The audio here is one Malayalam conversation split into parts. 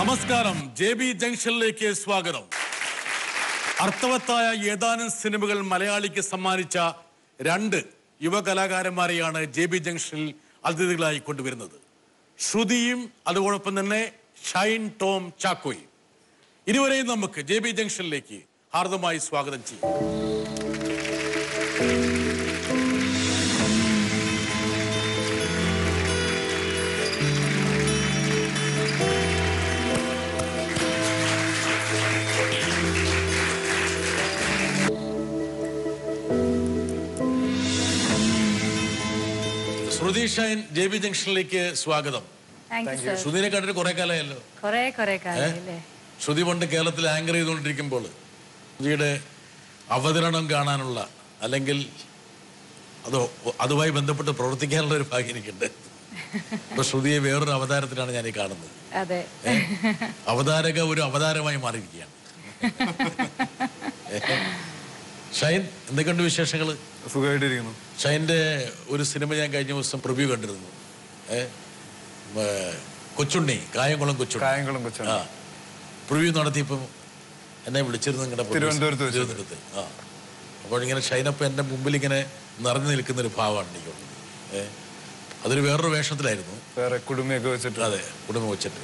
നമസ്കാരം. ജെ ബി ജംഗ്ഷനിലേക്ക് സ്വാഗതം. അർത്ഥവത്തായ ഏതാനും സിനിമകൾ മലയാളിക്ക് സമ്മാനിച്ച രണ്ട് യുവ കലാകാരന്മാരെയാണ് ജെ ബി ജംഗ്ഷനിൽ അതിഥികളായി കൊണ്ടുവരുന്നത്. ശ്രുതിയും അതോടൊപ്പം തന്നെ ഷൈൻ ടോം ചാക്കോയും. ഇരുവരെയും നമുക്ക് ജെ ബി ജംഗ്ഷനിലേക്ക് ഹാർദമായി സ്വാഗതം ചെയ്യും. ശ്രുതി ഷൈൻ ജെ ബി ജംഗ്ഷനിലേക്ക് സ്വാഗതം. ശ്രുതിനെ കണ്ടിട്ട് കുറെ കാലമായല്ലോ? കുറെ കുറെ കാലല്ലേ ശ്രുതി പണ്ട് കേരളത്തിൽ ആങ്കർ ചെയ്തുകൊണ്ടിരിക്കുമ്പോൾ ശ്രുതിയുടെ അവതരണം കാണാനുള്ള അല്ലെങ്കിൽ അതോ അതുമായി ബന്ധപ്പെട്ട് പ്രവർത്തിക്കാനുള്ള ഒരു ഭാഗ്യം എനിക്കുണ്ട്. അപ്പൊ ശ്രുതിയെ വേറൊരു അവതാരത്തിലാണ് ഞാൻ ഈ കാണുന്നത്. അതെ. അവതാരക ഒരു അവതാരമായി മാറിയിരിക്കുകയാണ്. ഷൈൻ എന്തൊക്കെയുണ്ട് വിശേഷങ്ങൾ സുഖമായിട്ടിരിക്കുന്നു. ഷൈന്റെ ഒരു സിനിമ ഞാൻ കഴിഞ്ഞ ദിവസം പ്രിവ്യൂ കണ്ടിരുന്നു. കൊച്ചുണ്ണി കായംകുളം കൊച്ചുണ്ണി. കായംകുളം കൊച്ചുണ്ണി. ആ പ്രിവ്യൂ നടത്തിയപ്പം എന്നെ വിളിച്ചിരുന്നു നിങ്ങളുടെ തിരുവനന്തപുരത്ത്. തിരുവനന്തപുരത്ത്. ആ അപ്പോൾ ഇങ്ങനെ ഷൈനപ്പം എന്റെ മുമ്പിൽ ഇങ്ങനെ നിറഞ്ഞു നിൽക്കുന്ന ഒരു ഭാവമാണ് എനിക്ക്. ഏഹ് അതൊരു വേറൊരു വേഷത്തിലായിരുന്നു. വേറെ കുടുംബയൊക്കെ വെച്ചിട്ട്. അതെ കുടുംബം വെച്ചിട്ട്.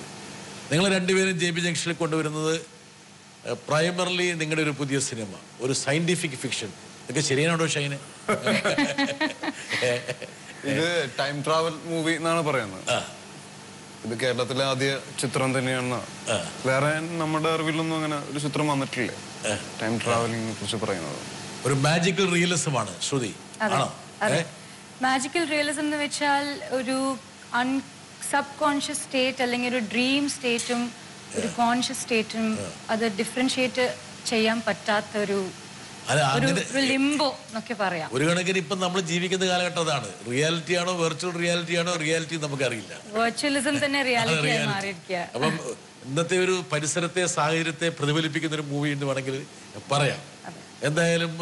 നിങ്ങൾ രണ്ടുപേരും ജെ ബി ജംഗ്ഷനിൽ കൊണ്ടുവരുന്നത് പ്രൈമറിലി നിങ്ങളുടെ ഒരു പുതിയ സിനിമ ഒരു സയന്റിഫിക് ഫിക്ഷൻ ഇതൊക്കെ ശരിയാണോ ഷൈന്? ഇത് ടൈം ട്രാവൽ മൂവി എന്നാണ് പറയുന്നത്. ഇത് കേരളത്തിലെ ആദ്യ ചിത്രം തന്നെയാണ്. വേറെ നമ്മുടെ അറിവിലൊന്നും അങ്ങനെ ഒരു ചിത്രം വന്നിട്ടില്ല. ടൈം ട്രാവലിംഗിനെ കുറിച്ച് പറയുന്നത്. ഒരു മാജിക്കൽ റിയലിസമാണ് ശ്രുതി. ആണോ? മാജിക്കൽ റിയലിസം എന്ന് വെച്ചാൽ ഒരു അൺ സബ് കോൺഷ്യസ് സ്റ്റേറ്റ് അല്ലെങ്കിൽ ഒരു ഡ്രീം സ്റ്റേറ്റും ഒരു കോൺഷ്യസ് സ്റ്റേറ്റും അത് ഡിഫറൻഷിയേറ്റ് ചെയ്യാൻ പറ്റാത്ത ഒരു ഒരു അങ്ങനെ ഒരു ലിംബോ എന്നൊക്കെ പറയാം. ഒരു കണക്കിന് ഇപ്പൊ നമ്മൾ ജീവിക്കുന്ന കാലഘട്ടം അതാണ്. റിയാലിറ്റി ആണോ വെർച്വൽ റിയാലിറ്റി ആണോ റിയാലിറ്റി നമുക്കറിയില്ല. വെർച്വലിസം തന്നെ റിയാലിറ്റി ആയി reality. മാറിയിരിക്കുക. അപ്പം ഇന്നത്തെ ഒരു പരിസരത്തെ സാഹചര്യത്തെ പ്രതിഫലിപ്പിക്കുന്ന ഒരു മൂവി എന്ന് വേണമെങ്കിൽ പറയാം. എന്തായാലും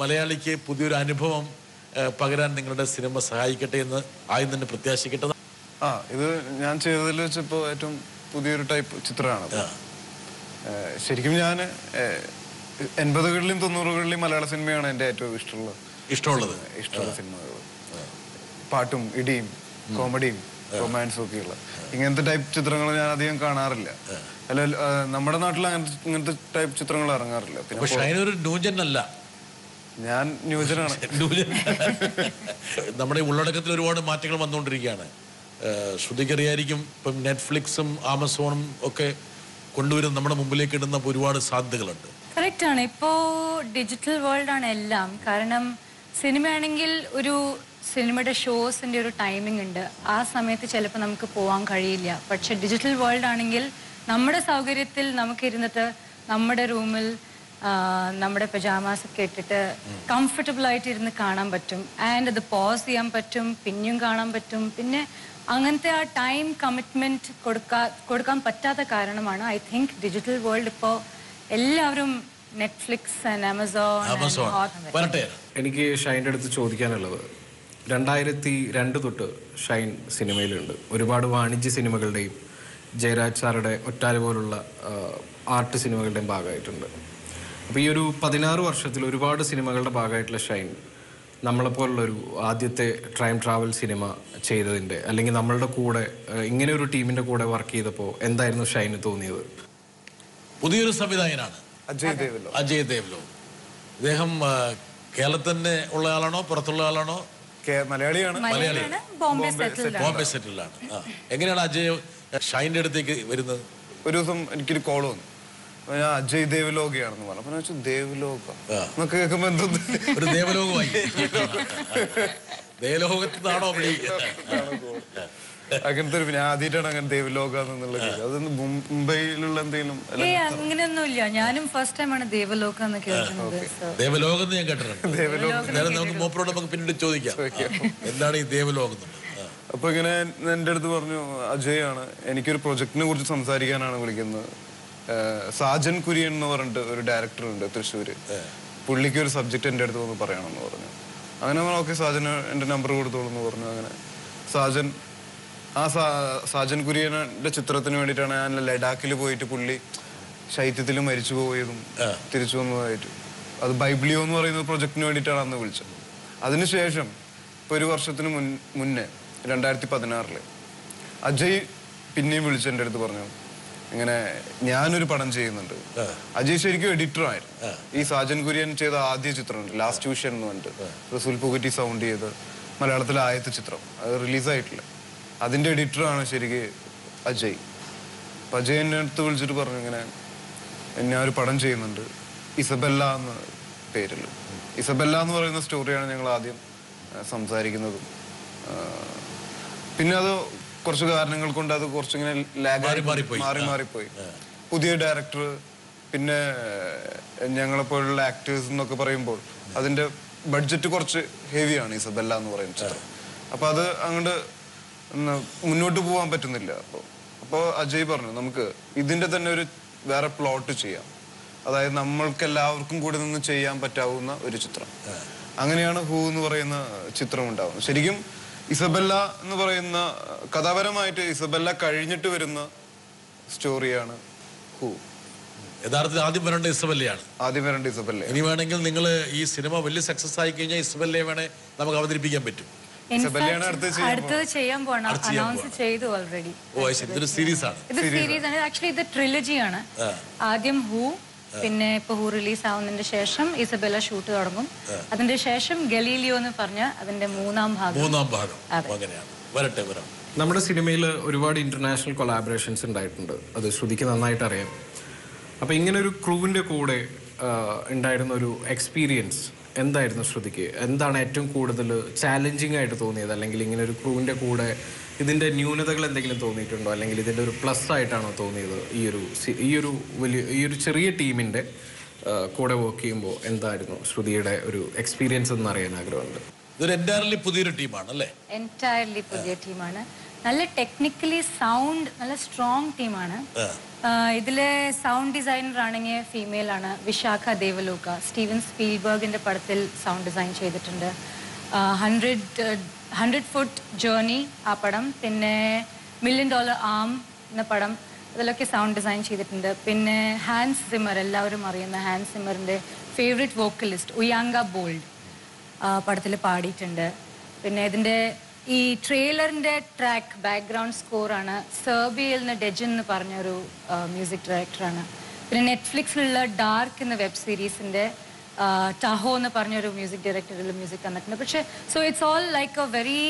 മലയാളിക്ക് പുതിയൊരു അനുഭവം പകരാൻ നിങ്ങളുടെ സിനിമ സഹായിക്കട്ടെ എന്ന് ആദ്യം തന്നെ പ്രത്യാശിക്കട്ടെ. ആ ഇത് ഞാൻ ചെയ്തതിൽ വെച്ചപ്പോ ഏറ്റവും പുതിയൊരു ടൈപ്പ് ചിത്രമാണ് ശരിക്കും ഞാൻ എൺപതുകളിലും തൊണ്ണൂറുകളിലും മലയാള സിനിമയാണ് എന്റെ ഏറ്റവും ഇഷ്ടമുള്ള ഇഷ്ടമുള്ളത്. ഇഷ്ടമുള്ള സിനിമകൾ. പാട്ടും ഇടിയും കോമഡിയും റൊമാൻസും ഒക്കെയുള്ള. ഇങ്ങനത്തെ ടൈപ്പ് ചിത്രങ്ങൾ ഞാൻ അധികം കാണാറില്ല. അല്ല നമ്മുടെ നാട്ടിൽ അങ്ങനത്തെ ഇങ്ങനത്തെ ടൈപ്പ് ചിത്രങ്ങൾ ഇറങ്ങാറില്ല. പിന്നെ അല്ല ഞാൻ ന്യൂജനാണ്. നമ്മുടെ ഉള്ളടക്കത്തിൽ ഒരുപാട് മാറ്റങ്ങൾ വന്നുകൊണ്ടിരിക്കുകയാണ്. ശ്രുതിക്കറിയായിരിക്കും ഇപ്പം നെറ്റ്ഫ്ലിക്സും ആമസോണും ഒക്കെ കൊണ്ടുവരുന്ന നമ്മുടെ മുമ്പിലേക്ക് ഇടുന്ന ഒരുപാട് സാധ്യതകളുണ്ട്. കറക്റ്റ് ആണ്. ഇപ്പോ ഡിജിറ്റൽ വേൾഡ് ആണ് എല്ലാം. കാരണം സിനിമയാണെങ്കിൽ ഒരു സിനിമയുടെ ഷോസിന്റെ ഒരു ടൈമിംഗ് ഉണ്ട്. ആ സമയത്ത് ചിലപ്പോൾ നമുക്ക് പോകാൻ കഴിയില്ല. പക്ഷെ ഡിജിറ്റൽ വേൾഡ് ആണെങ്കിൽ നമ്മുടെ സൗകര്യത്തിൽ നമുക്ക് ഇരുന്നിട്ട് നമ്മുടെ റൂമിൽ നമ്മുടെ പജാമാസ് ഒക്കെ ഇട്ടിട്ട് കംഫർട്ടബിൾ ആയിട്ട് ഇരുന്ന് കാണാൻ പറ്റും. ആൻഡ് അത് പോസ് ചെയ്യാൻ പറ്റും പിന്നെയും കാണാൻ പറ്റും. പിന്നെ അങ്ങനത്തെ ആ ടൈം കമ്മിറ്റ്മെന്റ് കൊടുക്കാ കൊടുക്കാൻ പറ്റാത്ത കാരണമാണ് ഐ തിങ്ക് ഡിജിറ്റൽ വേൾഡ് ഇപ്പോ എല്ലാവരും നെറ്റ്ഫ്ലിക്സ് ആൻഡ് ആമസോൺ എനിക്ക് ഷൈന്റെ അടുത്ത് ചോദിക്കാനുള്ളത്. രണ്ടായിരത്തി രണ്ട് തൊട്ട് ഷൈൻ സിനിമയിലുണ്ട്. ഒരുപാട് വാണിജ്യ സിനിമകളുടെയും ജയരാജ് സാറുടെ ഒറ്റാൽ പോലുള്ള ആർട്ട് സിനിമകളുടെയും ഭാഗമായിട്ടുണ്ട്. അപ്പോൾ ഈ ഒരു പതിനാറ് വർഷത്തിൽ ഒരുപാട് സിനിമകളുടെ ഭാഗമായിട്ടുള്ള ഷൈൻ നമ്മളെപ്പോലുള്ളൊരു ആദ്യത്തെ ടൈം ട്രാവൽ സിനിമ ചെയ്തതിന്റെ അല്ലെങ്കിൽ നമ്മളുടെ കൂടെ ഇങ്ങനെ ഒരു ടീമിന്റെ കൂടെ വർക്ക് ചെയ്തപ്പോൾ എന്തായിരുന്നു ഷൈന് തോന്നിയത്? പുതിയൊരു സംവിധായകനാണ്. അജയ് ദേവ്ലോ. അജയ് ദേവ്ലോ. ഇദ്ദേഹം തന്നെ ഉള്ള ആളാണോ പുറത്തുള്ള ആളാണോ? മലയാളിയാണ്. മലയാളിയാണ് ബോംബെ സെറ്റിലാണ് എങ്ങനെയാണ് അജയ് ഷൈന്റെ അടുത്തേക്ക് വരുന്നത്? ഒരു ദിവസം എനിക്കൊരു കോൾ വന്നു. ഞാൻ അജയ് ദേവലോകയാണെന്ന് പറഞ്ഞു. അപ്പൊ വെച്ചു ദേവലോക? എന്നൊക്കെ കേൾക്കുമ്പോ എന്തോ ഒരു ദേവലോകമായി. ദേവലോകത്ത് അങ്ങനത്തെ ഒരു ഞാൻ ആദ്യമായിട്ടാണ് അങ്ങനെ ദേവലോക എന്നുള്ളത്. അതൊന്ന് മുംബൈയിലുള്ള എന്തെങ്കിലും അങ്ങനെയൊന്നുമില്ല. ഞാനും ഫസ്റ്റ് ടൈമാണ് ദേവലോക എന്ന് കേൾക്കുന്നത്. ദേവലോകം എന്ന് ഞാൻ കേട്ടിട്ടുണ്ട്. നമുക്ക് മൂപ്പറോട് നമുക്ക് പിന്നീട് ചോദിക്കാം. എന്താണ് ഈ ദേവലോകം? അപ്പൊ ഇങ്ങനെ എന്റെ അടുത്ത് പറഞ്ഞു അജയ് ആണ്. എനിക്കൊരു പ്രൊജക്ടിനെ കുറിച്ച് സംസാരിക്കാനാണ് വിളിക്കുന്നത്. സാജൻ കുര്യൻ എന്ന് പറഞ്ഞിട്ട് ഒരു ഡയറക്ടർ ഉണ്ട് തൃശ്ശൂര്. പുള്ളിക്ക് ഒരു സബ്ജക്ട് എന്റെ അടുത്ത് വന്ന് പറയണമെന്ന് പറഞ്ഞു. അങ്ങനെ ഓക്കെ സാജന് എന്റെ നമ്പർ കൊടുത്തോളൂ എന്ന് പറഞ്ഞു അങ്ങനെ. സാജൻ ആ സാജൻ കുര്യന്റെ ചിത്രത്തിന് വേണ്ടിയിട്ടാണ് ഞാൻ ലഡാക്കിൽ പോയിട്ട് പുള്ളി ശൈത്യത്തിൽ മരിച്ചു പോയതും തിരിച്ചു വന്നതായിട്ട്. അത് ബൈബിളിയോ എന്ന് പറയുന്ന പ്രൊജക്ടിന് വേണ്ടിയിട്ടാണ് അന്ന് വിളിച്ചത്. അതിനുശേഷം ഇപ്പൊ ഒരു വർഷത്തിന് മുൻ മുന്നേ രണ്ടായിരത്തി പതിനാറിൽ അജയ് പിന്നെയും വിളിച്ചു എന്റെ അടുത്ത് പറഞ്ഞു. ഇങ്ങനെ ഞാനൊരു പടം ചെയ്യുന്നുണ്ട്. അജയ് ശരിക്കും എഡിറ്റർ ആയിരുന്നു ഈ സാജൻ കുര്യൻ ചെയ്ത ആദ്യ ചിത്രമുണ്ട് ലാസ്റ്റ് ട്യൂഷൻ എന്ന് പറഞ്ഞിട്ട്. റസൂൽ പുകറ്റി സൗണ്ട് ചെയ്ത് മലയാളത്തിലെ ആദ്യത്തെ ചിത്രം. അത് റിലീസായിട്ടില്ല അതിന്റെ എഡിറ്ററാണ് ശരിക്ക് അജയ്. അപ്പം അജയ് എന്നെ അടുത്ത് വിളിച്ചിട്ട് പറഞ്ഞു ഇങ്ങനെ ഞാൻ ഒരു പടം ചെയ്യുന്നുണ്ട്. ഇസബെല്ല എന്ന പേരിൽ ഇസബെല്ല എന്ന് പറയുന്ന സ്റ്റോറിയാണ് ഞങ്ങൾ ആദ്യം സംസാരിക്കുന്നതും. പിന്നെ അത് കുറച്ച് കാരണങ്ങൾ കൊണ്ട് അത് കുറച്ചിങ്ങനെ ലാഗ് മാറി മാറിപ്പോയി. മാറി മാറിപ്പോയി പുതിയ ഡയറക്ടർ പിന്നെ ഞങ്ങളെ ഞങ്ങളെപ്പോലുള്ള ആക്ടേഴ്സ് എന്നൊക്കെ പറയുമ്പോൾ അതിന്റെ ബഡ്ജറ്റ് കുറച്ച് ഹെവിയാണ് ഇസബെല്ല എന്ന് പറയുന്ന ചിത്രം. അപ്പൊ അത് അങ്ങോട്ട് മുന്നോട്ട് പോകാൻ പറ്റുന്നില്ല. അപ്പോൾ അപ്പോൾ അജയ് പറഞ്ഞു നമുക്ക് ഇതിന്റെ തന്നെ ഒരു വേറെ പ്ലോട്ട് ചെയ്യാം. അതായത് നമ്മൾക്ക് എല്ലാവർക്കും കൂടി നിന്ന് ചെയ്യാൻ പറ്റാവുന്ന ഒരു ചിത്രം. അങ്ങനെയാണ് ഹൂ എന്ന് പറയുന്ന ചിത്രം ഉണ്ടാവുന്നത്. ശരിക്കും ഇസബെല്ല എന്ന് പറയുന്ന കഥാപരമായിട്ട് ഇസബെല്ല കഴിഞ്ഞിട്ട് വരുന്ന സ്റ്റോറിയാണ് ഹൂ. യഥാർത്ഥത്തിൽ ആദ്യം വരേണ്ട ഇസബല്ലയാണ്. ആദ്യം വരേണ്ട ഇസബല്ല. ഇനി വേണമെങ്കിൽ നിങ്ങൾ ഈ സിനിമ വലിയ സക്സസ് ആയി കഴിഞ്ഞാൽ ഇസബല്ലയെ വേണേ നമുക്ക് അവതരിപ്പിക്കാൻ പറ്റും. അടുത്തത് ചെയ്യാൻ പോകണം അനൗൺസ് ചെയ്തു ഓൾറെഡി സീരീസ് ആണ്. ഇത് സീരീസ് ആണ്. ആക്ച്വലി ഇത് ട്രിലജിയാണ് ആദ്യം ഹൂ പിന്നെ ഇപ്പൊ ഹൂ റിലീസ് ആവുന്നതിന്റെ ശേഷം ഇസബെല്ല ഷൂട്ട് തുടങ്ങും. അതിന്റെ ശേഷം ഗലീലിയോ എന്ന് പറഞ്ഞ അതിന്റെ മൂന്നാം ഭാഗം. മൂന്നാം ഭാഗം. അങ്ങനെയാണ്. വരട്ടെ വരാം. നമ്മുടെ സിനിമയിൽ ഒരുപാട് ഇന്റർനാഷണൽ കൊളാബറേഷൻസ് ഉണ്ടായിട്ടുണ്ട്. അത് ശ്രുതിക്ക് നന്നായിട്ട് അറിയാം. അപ്പൊ ഇങ്ങനെ ഒരു ക്രൂവിന്റെ കൂടെ ഉണ്ടായിരുന്ന ഒരു എക്സ്പീരിയൻസ് എന്തായിരുന്നു ശ്രുതിക്ക്? എന്താണ് ഏറ്റവും കൂടുതൽ ചാലഞ്ചിങ് ആയിട്ട് തോന്നിയത്? അല്ലെങ്കിൽ ഇങ്ങനെ ഒരു ക്രൂവിന്റെ കൂടെ ഇതിന്റെ ന്യൂനതകൾ എന്തെങ്കിലും തോന്നിയിട്ടുണ്ടോ? അല്ലെങ്കിൽ ഇതിന്റെ ഒരു പ്ലസ് ആയിട്ടാണോ തോന്നിയത്? ഈ ഒരു ഈ ഒരു വലിയ ഈ ഒരു ചെറിയ ടീമിന്റെ കൂടെ വർക്ക് ചെയ്യുമ്പോൾ എന്തായിരുന്നു ശ്രുതിയുടെ ഒരു എക്സ്പീരിയൻസ് എന്ന് അറിയാൻ ആഗ്രഹമുണ്ട്? ഇതൊരു എന്റയർലി പുതിയൊരു ടീമാണ് അല്ലേ എന്റയർലി പുതിയ ടീമാണ് നല്ല ടെക്നിക്കലി സൗണ്ട് നല്ല സ്ട്രോങ് ടീമാണ് ഇതിലെ സൗണ്ട് ഡിസൈനർ ആണെങ്കിൽ ഫീമെയിൽ ആണ്. വിശാഖ ദേവലോക സ്റ്റീവൻ സ്പീൽബർഗിന്റെ പടത്തിൽ സൗണ്ട് ഡിസൈൻ ചെയ്തിട്ടുണ്ട്. ഹൺഡ്രഡ് ഹൺഡ്രഡ് ഫുട്ട് ജേർണി ആ പടം. പിന്നെ മില്യൺ ഡോളർ ആം എന്ന പടം. അതിലൊക്കെ സൗണ്ട് ഡിസൈൻ ചെയ്തിട്ടുണ്ട്. പിന്നെ ഹാൻസ് സിമ്മർ എല്ലാവരും അറിയുന്ന ഹാൻസ് സിമ്മറിന്റെ ഫേവറേറ്റ് വോക്കലിസ്റ്റ് ഉയാങ്ക ബോൾഡ് പടത്തിൽ പാടിയിട്ടുണ്ട്. പിന്നെ ഇതിന്റെ ഈ ട്രെയിലറിന്റെ ട്രാക്ക് ബാക്ക്ഗ്രൗണ്ട് സ്കോർ ആണ് സെർബിയയിൽ നിന്ന് ഡെജൻ എന്ന് പറഞ്ഞൊരു മ്യൂസിക് ഡയറക്ടറാണ് പിന്നെ നെറ്റ്ഫ്ലിക്സിലുള്ള ഡാർക്ക് എന്ന വെബ് സീരീസിന്റെ ടഹോ എന്ന് പറഞ്ഞൊരു മ്യൂസിക് ഡയറക്ടറിൽ മ്യൂസിക് തന്നിട്ടുണ്ട്. പക്ഷേ so it's all like a very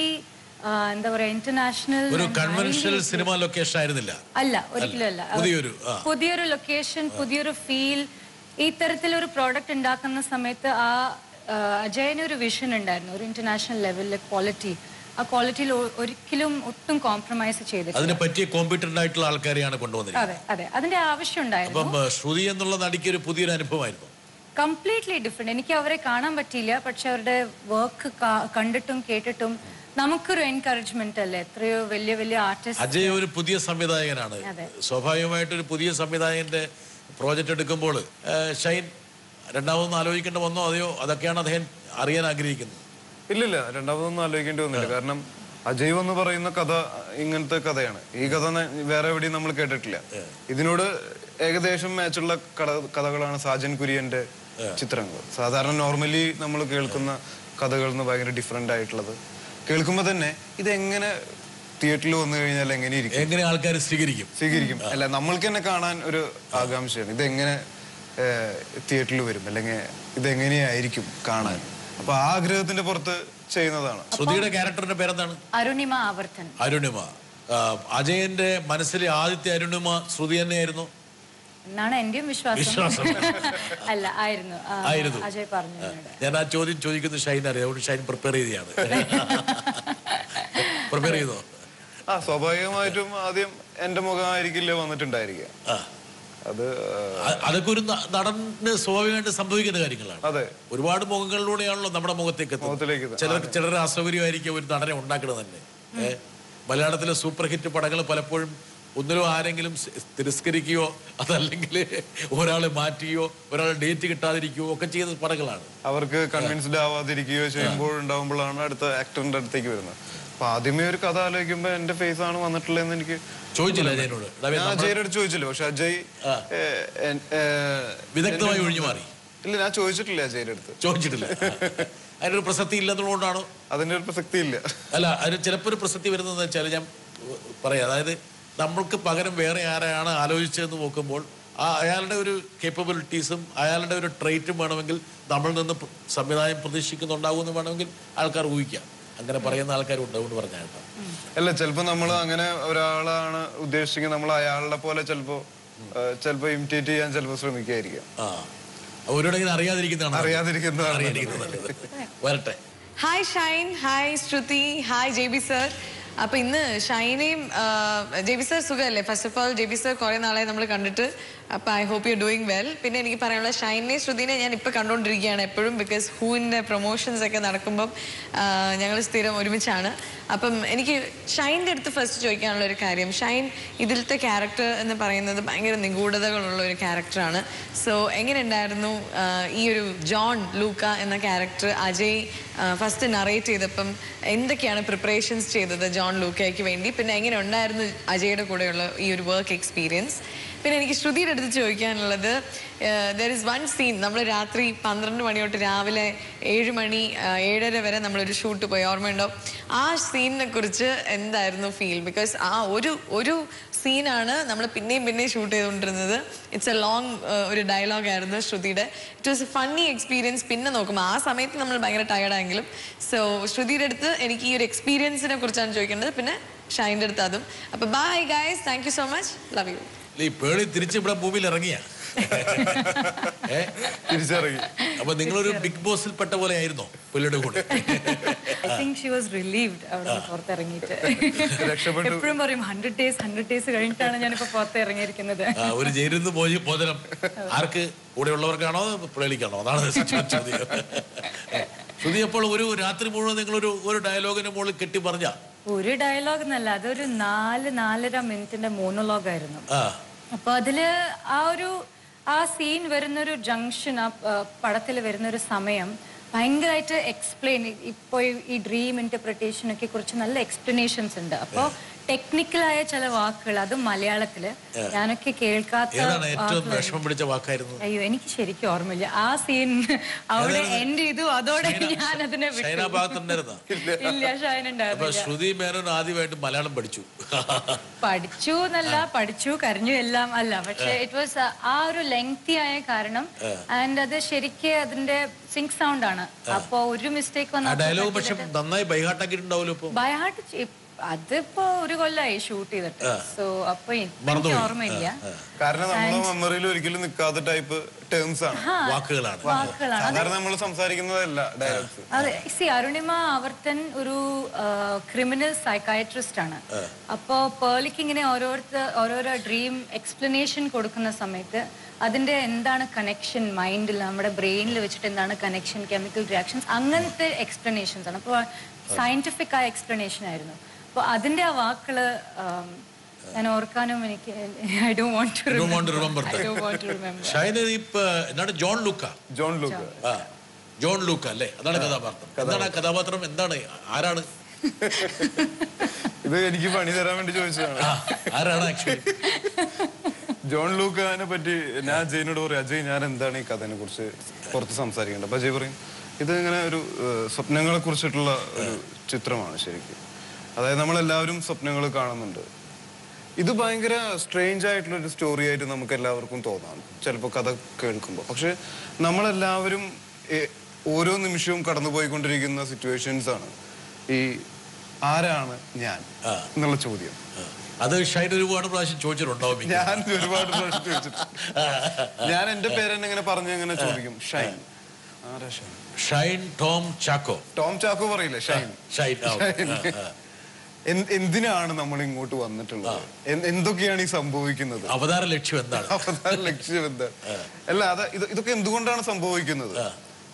എന്താ പറയാ ഇന്റർനാഷണൽ ഒരു കൺവെൻഷണൽ സിനിമ ലൊക്കേഷൻ ആയിരുന്നില്ല. അല്ല ഒരിക്കലും അല്ല. പുതിയൊരു പുതിയൊരു ലൊക്കേഷൻ പുതിയൊരു ഫീൽ ഈ തരത്തിലൊരു പ്രോഡക്റ്റ് ഉണ്ടാക്കുന്ന സമയത്ത് ആ ആ, അജയന് ഒരു വിഷൻ ഉണ്ടായിരുന്നു. ഒരു ഇന്റർനാഷണൽ ലെവലിലെ ക്വാളിറ്റി ആ ക്വാളിറ്റിയിൽ ഒരിക്കലും ഒട്ടും കോംപ്രമൈസ് ചെയ്തിട്ടില്ല. അതിനെ പറ്റിയ കോമ്പീറ്റന്റ് ആയിട്ടുള്ള ആൾക്കാരെയാണ് കൊണ്ടുവന്നിരിക്കുന്നത്. അതെ അതെ. അതിന്റെ ആവശ്യം ഉണ്ടായിരുന്നു. അപ്പം ശ്രുതി എന്നുള്ള നടിക്ക് ഒരു പുതിയൊരു അനുഭവമായിരുന്നു. കംപ്ലീറ്റ്ലി ഡിഫറെന്റ് എനിക്ക് അവരെ കാണാൻ പറ്റിയില്ല. പക്ഷെ അവരുടെ വർക്ക് കണ്ടിട്ടും കേട്ടിട്ടും നമുക്കൊരു എൻകറേജ്മെന്റ് അല്ലേ? എത്രയോ വലിയ വലിയ ആർട്ടിസ്റ്റ് അജയ് ഒരു പുതിയ സംവിധായകനാണ്. സ്വാഭാവികമായിട്ട് ഒരു പുതിയ സംവിധായകന്റെ പ്രോജക്റ്റ് എടുക്കുമ്പോൾ ഷൈൻ രണ്ടാമതൊന്നും ആലോചിക്കേണ്ട വന്നോ? അതെയോ? അതൊക്കെയാണ് അദ്ദേഹം അറിയാൻ ആഗ്രഹിക്കുന്നത്. ഇല്ലില്ല രണ്ടാമതൊന്നും ആലോചിക്കേണ്ടി വന്നില്ല. കാരണം അജയ് എന്ന് പറയുന്ന കഥ ഇങ്ങനത്തെ കഥയാണ്. ഈ കഥ വേറെ എവിടെയും നമ്മൾ കേട്ടിട്ടില്ല. ഇതിനോട് ഏകദേശം മാച്ചുള്ള കഥ കഥകളാണ് സാജൻ കുര്യന്റെ ചിത്രങ്ങൾ. സാധാരണ നോർമലി നമ്മൾ കേൾക്കുന്ന കഥകളിൽ നിന്ന് ഭയങ്കര ഡിഫറെന്റ് ആയിട്ടുള്ളത്. കേൾക്കുമ്പോൾ തന്നെ ഇതെങ്ങനെ തിയേറ്ററിൽ വന്നു കഴിഞ്ഞാൽ എങ്ങനെ ഇരിക്കും? എങ്ങനെ ആൾക്കാർ സ്വീകരിക്കും? സ്വീകരിക്കും. അല്ല നമ്മൾക്ക് തന്നെ കാണാൻ ഒരു ആകാംക്ഷയാണ്. ഇതെങ്ങനെ തിയേറ്ററിൽ വരും? അല്ലെങ്കിൽ ഇതെങ്ങനെയായിരിക്കും കാണാൻ? അപ്പൊ ആ ആഗ്രഹത്തിന്റെ പുറത്ത് ചെയ്യുന്നതാണ്. ശ്രുതിയുടെ ക്യാരക്ടറിന്റെ പേരെന്താണ്? അരുണിമ ആവർത്തൻ. അരുണിമ. അജയന്റെ മനസ്സിലെ ആദ്യത്തെ അരുണിമ ശ്രുതി തന്നെയായിരുന്നു? എന്നാണ് എന്റെയും വിശ്വാസം. വിശ്വാസം. അല്ല ആയിരുന്നു. ആയിരുന്നു. അജയ് പറഞ്ഞു ഞാൻ ആ ചോദ്യം ചോദിക്കുന്നത് ഷൈൻ അറിയാം. അതുകൊണ്ട് ഷൈൻ പ്രിപ്പയർ ചെയ്തതാണ്. പ്രിപ്പയർ ചെയ്തോ? ആ സ്വാഭാവികമായിട്ടും ആദ്യം എന്റെ മുഖമായിരിക്കില്ല വന്നിട്ടുണ്ടായിരിക്കുക. ആ. അത് അതൊക്കെ ഒരു നടന് സ്വാഭാവികമായിട്ട് സംഭവിക്കുന്ന കാര്യങ്ങളാണ്. അതെ. ഒരുപാട് മുഖങ്ങളിലൂടെയാണല്ലോ നമ്മുടെ മുഖത്തേക്ക് എത്തുന്നത്. മുഖത്തിലേക്ക് എത്തുന്നത്. ചിലരുടെ അസൗകര്യമായിരിക്കും ഒരു നടനെ ഉണ്ടാക്കുന്നത് തന്നെ? മലയാളത്തിലെ സൂപ്പർ ഹിറ്റ് പടങ്ങൾ പലപ്പോഴും ഒന്നിലും ആരെങ്കിലും തിരസ്കരിക്കുകയോ അതല്ലെങ്കിൽ ഒരാളെ മാറ്റുകയോ ഒരാളെ ഡേറ്റ് കിട്ടാതിരിക്കുകയോ ഒക്കെ ചെയ്ത പടങ്ങളാണ്. അവർക്ക് കൺവിൻസ്ഡ് ആവാതിരിക്കുകയോ ചെയ്യുമ്പോൾ ഉണ്ടാവുമ്പോഴാണ് അടുത്ത ആക്ടറിന്റെ അടുത്തേക്ക് വരുന്നത്. അപ്പൊ ആദ്യമേ ഒരു കഥ ആലോചിക്കുമ്പോ എന്റെ ഫേസ് ആണ് വന്നിട്ടുള്ളതെന്ന് എനിക്ക് ചോദിച്ചില്ല അജയനോട്. ഞാൻ അജയുടെ അടുത്ത് ചോദിച്ചില്ല. പക്ഷെ അജയ് വിദഗ്ധമായി ഒഴിഞ്ഞു മാറി ഇല്ല ഞാൻ ചോദിച്ചിട്ടില്ല അജയുടെ അടുത്ത്. ചോദിച്ചിട്ടില്ല. അതിനൊരു പ്രസക്തി ഇല്ലാത്തതുകൊണ്ടാണോ അതിന്റെ ഒരു പ്രസക്തി ഇല്ല. അല്ല അതിന് ചിലപ്പോൾ ഒരു പ്രസക്തി വരുന്നതെന്ന് വെച്ചാൽ ഞാൻ പറയാം. അതായത് നമ്മൾക്ക് പകരം വേറെ ആരെയാണ് ആലോചിച്ചതെന്ന് നോക്കുമ്പോൾ ആ അയാളുടെ ഒരു കേപ്പബിലിറ്റീസും അയാളുടെ ഒരു ട്രേറ്റും വേണമെങ്കിൽ നമ്മളിൽ നിന്ന് സംവിധാനം പ്രതീക്ഷിക്കുന്നുണ്ടാകുമെന്ന് വേണമെങ്കിൽ ആൾക്കാർ ഊഹിക്കാം. അങ്ങനെ പറയുന്ന ആൾക്കാരുണ്ട് അതുകൊണ്ട് പറഞ്ഞ കേട്ടോ. അല്ല ചിലപ്പോ നമ്മൾ അങ്ങനെ ഒരാളാണ് ഉദ്ദേശിക്കുന്നത് നമ്മൾ അയാളുടെ പോലെ ചിലപ്പോ ചിലപ്പോ ഇമിറ്റേറ്റ് ചെയ്യാൻ ചിലപ്പോ ശ്രമിക്കായിരിക്കാം. ആ അവരോട് ഇങ്ങനെ അറിയാതിരിക്കുന്നതാണ് അറിയാതിരിക്കുന്നതാണ് അറിയാതിരിക്കുന്നത് വരട്ടെ. Hi Shine hi Shruthi hi J B sir. അപ്പൊ ഇന്ന് ഷൈനെയും ജെ ബി സർ സുഖമല്ലേ? First of all J B sir കുറെ നാളെ നമ്മൾ കണ്ടിട്ട്. അപ്പൊ I hope you doing well പിന്നെ എനിക്ക് പറയാനുള്ള ഷൈനി ശ്രുതിനെ ഞാൻ ഇപ്പൊ കണ്ടുകൊണ്ടിരിക്കുകയാണ് എപ്പോഴും ബിക്കോസ് ഹൂവിന്റെ പ്രൊമോഷൻസ് ഒക്കെ നടക്കുമ്പോൾ ഞങ്ങൾ സ്ഥിരം ഒരുമിച്ചാണ്. അപ്പം എനിക്ക് ഷൈന്റെ അടുത്ത് ഫസ്റ്റ് ചോദിക്കാനുള്ള ഒരു കാര്യം. ഷൈൻ ഇതിലത്തെ ക്യാരക്ടർ എന്ന് പറയുന്നത് ഭയങ്കര നിഗൂഢതകളുള്ള ഒരു ക്യാരക്ടറാണ് സോ എങ്ങനെ ഉണ്ടായിരുന്നു ഈ ഒരു ജോൺ ലൂക്ക എന്ന ക്യാരക്ടർ അജയ് ഫസ്റ്റ് നറേറ്റ് ചെയ്തപ്പം എന്തൊക്കെയാണ് പ്രിപ്പറേഷൻസ് ചെയ്തത് ജോൺ ലൂക്കയ്ക്ക് വേണ്ടി? പിന്നെ എങ്ങനെ ഉണ്ടായിരുന്നു അജയുടെ കൂടെയുള്ള ഈ ഒരു വർക്ക് എക്സ്പീരിയൻസ് പിന്നെ എനിക്ക് ശ്രുതിയുടെ അടുത്ത് ചോദിക്കാനുള്ളത് ദർ ഇസ് വൺ സീൻ നമ്മൾ രാത്രി പന്ത്രണ്ട് മണി തൊട്ട് രാവിലെ ഏഴ് മണി ഏഴര വരെ നമ്മളൊരു ഷൂട്ട് പോയി ഓർമ്മയുണ്ടോ? ആ സീനിനെ കുറിച്ച് എന്തായിരുന്നു ഫീൽ ബിക്കോസ് ആ ഒരു ഒരു സീനാണ് നമ്മൾ പിന്നെയും പിന്നെയും ഷൂട്ട് ചെയ്തുകൊണ്ടിരുന്നത്. ഇറ്റ്സ് എ ലോങ് ഒരു ഡയലോഗ് ആയിരുന്നു ശ്രുതിയുടെ. It was a funny experience പിന്നെ നോക്കുമ്പോൾ ആ സമയത്ത് നമ്മൾ ഭയങ്കര ടയർഡായെങ്കിലും സോ ശ്രുതിയുടെ അടുത്ത് എനിക്ക് ഈ ഒരു എക്സ്പീരിയൻസിനെ കുറിച്ചാണ് ചോദിക്കേണ്ടത്. പിന്നെ ഷൈന്റെ അടുത്ത് അതും. അപ്പോൾ bye guys thank you so much love you ഈ പേളി തിരിച്ച് ഇവിടെ ഭൂമിയിൽ ഇറങ്ങിയ. ഏ? തിരിച്ചറിയും അപ്പൊ നിങ്ങളൊരു ബിഗ് ബോസിൽ പെട്ട പോലെ ആയിരുന്നോ പുള്ളിയുടെ കൂടെ? എപ്പോഴും പറയും ഹൺഡ്രഡ് ഡേയ്സ് ഹൺഡ്രഡ് ഡേയ്സ് കഴിഞ്ഞിട്ടാണ് ഞാനിപ്പോ പുറത്ത് ഇറങ്ങിയിരിക്കുന്നത്. ഒരു പോയി ആർക്ക്? കൂടെ ഉള്ളവർക്കാണോ? പുള്ളിക്കാണോ? അതാണ് ചോദ്യം. ശ്രുതി അപ്പോൾ ഒരു രാത്രി മുഴുവൻ നിങ്ങൾ ഒരു ഒരു ഡയലോഗിന് മുകളിൽ കെട്ടി പറഞ്ഞ ഒരു ഡയലോഗ് എന്നല്ല അതൊരു നാല് നാലര മിനിറ്റിന്റെ മോണോലോഗ് ആയിരുന്നു. ആ. അപ്പൊ അതിൽ ആ ഒരു ആ സീൻ വരുന്നൊരു ജംഗ്ഷൻ ആ പടത്തിൽ വരുന്നൊരു സമയം ഭയങ്കരമായിട്ട് എക്സ്പ്ലെയിൻ ഇപ്പോൾ ഈ ഡ്രീം ഇന്റർപ്രിട്ടേഷനൊക്കെ കുറിച്ച് നല്ല എക്സ്പ്ലനേഷൻസ് ഉണ്ട്. അപ്പോൾ ടെക്നിക്കലായ ചില വാക്കുകൾ അത് മലയാളത്തിൽ. ഞാനൊക്കെ കേൾക്കാത്ത ഏതാണ് ഏറ്റവും വിഷമം പിടിച്ച വാക്കായിരുന്നു? അയ്യോ എനിക്ക് ശരിക്കും ഓർമ്മയില്ല. ആ സീൻ അവിടെ എൻഡ് ചെയ്തു. അതോടെ ഞാൻ അതിനെ ഇല്ല. ഷൈനുണ്ടായിരുന്നു ശ്രുതി മേനോൻ ആദ്യമായിട്ട് മലയാളം പഠിച്ചു. പഠിച്ചു എന്നല്ല പഠിച്ചു കരഞ്ഞു എല്ലാം അല്ല. പക്ഷെ ഇറ്റ് വാസ് ആ ഒരു ലെങ്തി ആയ കാരണം ആൻഡ് അത് ശരിക്ക് അതിന്റെ സിങ്ക് സൗണ്ട് ആണ്. അപ്പൊ ഒരു മിസ്റ്റേക്ക് വന്നു ഡയലോഗ് പക്ഷെ നന്നായി ബൈഹാട്ടാക്കിയിട്ടുണ്ടാവുമല്ലോ ഇപ്പൊ. ബൈ ഹാർട്ട് അതിപ്പോ ഒരു കൊല്ലായി ഷൂട്ട് ചെയ്തിട്ട്. സോ അപ്പൊ എനിക്ക് ഓർമ്മയില്ല. കാരണം നമ്മുടെ മെമ്മറിയിൽ ഒരിക്കലും നിൽക്കാത്ത ടൈപ്പ് ടേംസ് ആണ്. വാക്കുകളാണ്. വാക്കുകളാണ്. സാധാരണ നമ്മൾ സംസാരിക്കുന്നതല്ല ഡയലോഗ്സ് അതെ. സി അരുണിമ അവർത്തൻ ഒരു ക്രിമിനൽ സൈക്കാട്രിസ്റ്റ് ആണ്. അപ്പോ പേളിക്ക് ഇങ്ങനെ ഓരോരുത്തർ ഓരോരോ ഡ്രീം എക്സ്പ്ലനേഷൻ കൊടുക്കുന്ന സമയത്ത് അതിന്റെ എന്താണ് കണക്ഷൻ മൈൻഡിൽ നമ്മുടെ ബ്രെയിനിൽ വെച്ചിട്ട് എന്താണ് കണക്ഷൻ കെമിക്കൽ റിയാക്ഷൻസ് അങ്ങനത്തെ എക്സ്പ്ലനേഷൻസ് ആണ്. അപ്പോൾ സയന്റിഫിക് ആയ എക്സ്പ്ലനേഷൻ ആയിരുന്നു. അതിന്റെ ആ വാക്കുകൾ ഞാൻ ഓർക്കാനും എനിക്ക് I do want to remember I that. Do want to remember Shaina ഇപ്പൊ എന്താണ്? ജോൺ ലൂക്ക. John Luke. ആ ജോൺ ലൂക്ക അല്ലേ? അതാണ് കഥാപാത്രം. എന്താണ് ആ കഥാപാത്രം? എന്താണ്? ആരാണ്? ഇത് എനിക്ക് പണി തരാൻ വേണ്ടി ചോദിച്ചതാണ്. ആരാണ് ആക്ച്വലി ജോൺ ലൂക്കാനെ പറ്റി ഞാൻ അജയിനോട് പറയും അജയ് ഞാൻ എന്താണ് ഈ കഥനെ കുറിച്ച് പുറത്ത് സംസാരിക്കേണ്ടത്? അപ്പൊ അജയ് പറയും ഇത് ഇങ്ങനെ ഒരു സ്വപ്നങ്ങളെ കുറിച്ചിട്ടുള്ള ഒരു ചിത്രമാണ് ശരിക്കും. അതായത് നമ്മളെല്ലാവരും സ്വപ്നങ്ങൾ കാണുന്നുണ്ട്. ഇത് ഭയങ്കര സ്ട്രേഞ്ച് ആയിട്ടുള്ള ഒരു സ്റ്റോറി ആയിട്ട് നമുക്ക് എല്ലാവർക്കും തോന്നാം. ചിലപ്പോൾ കഥ കേൾക്കുമ്പോൾ പക്ഷെ നമ്മളെല്ലാവരും ഓരോ നിമിഷവും കടന്നുപോയിക്കൊണ്ടിരിക്കുന്ന സിറ്റുവേഷൻസ് ആണ്. ഈ ആരാണ് ഞാൻ എന്നുള്ള ചോദ്യം. അത് ഷൈഡ് ഒരുപാട് പ്രാവശ്യം ചോദിച്ചിട്ടുണ്ടാവും. ഞാൻ ഒരുപാട് പ്രാവശ്യം ചോദിച്ചിട്ടുണ്ട്. ഞാൻ എന്റെ പേരെന്നെ ഇങ്ങനെ പറഞ്ഞു ഇങ്ങനെ ചോദിക്കും. ഷൈൻ. ആരാ ഷൈൻ? ടോം ചാക്കോ. ടോം ചാക്കോ പറയില്ലേ? ഷൈൻ. ഷൈൻ. ഷൈൻ. എന്തിനാണ് നമ്മൾ ഇങ്ങോട്ട് വന്നിട്ടുള്ളത്? എന്തൊക്കെയാണ് ഈ സംഭവിക്കുന്നത്? അവതാര ലക്ഷ്യം എന്താണ്? അവതാര ലക്ഷ്യം എന്താണ് അല്ല അത് ഇതൊക്കെ എന്തുകൊണ്ടാണ് സംഭവിക്കുന്നത്?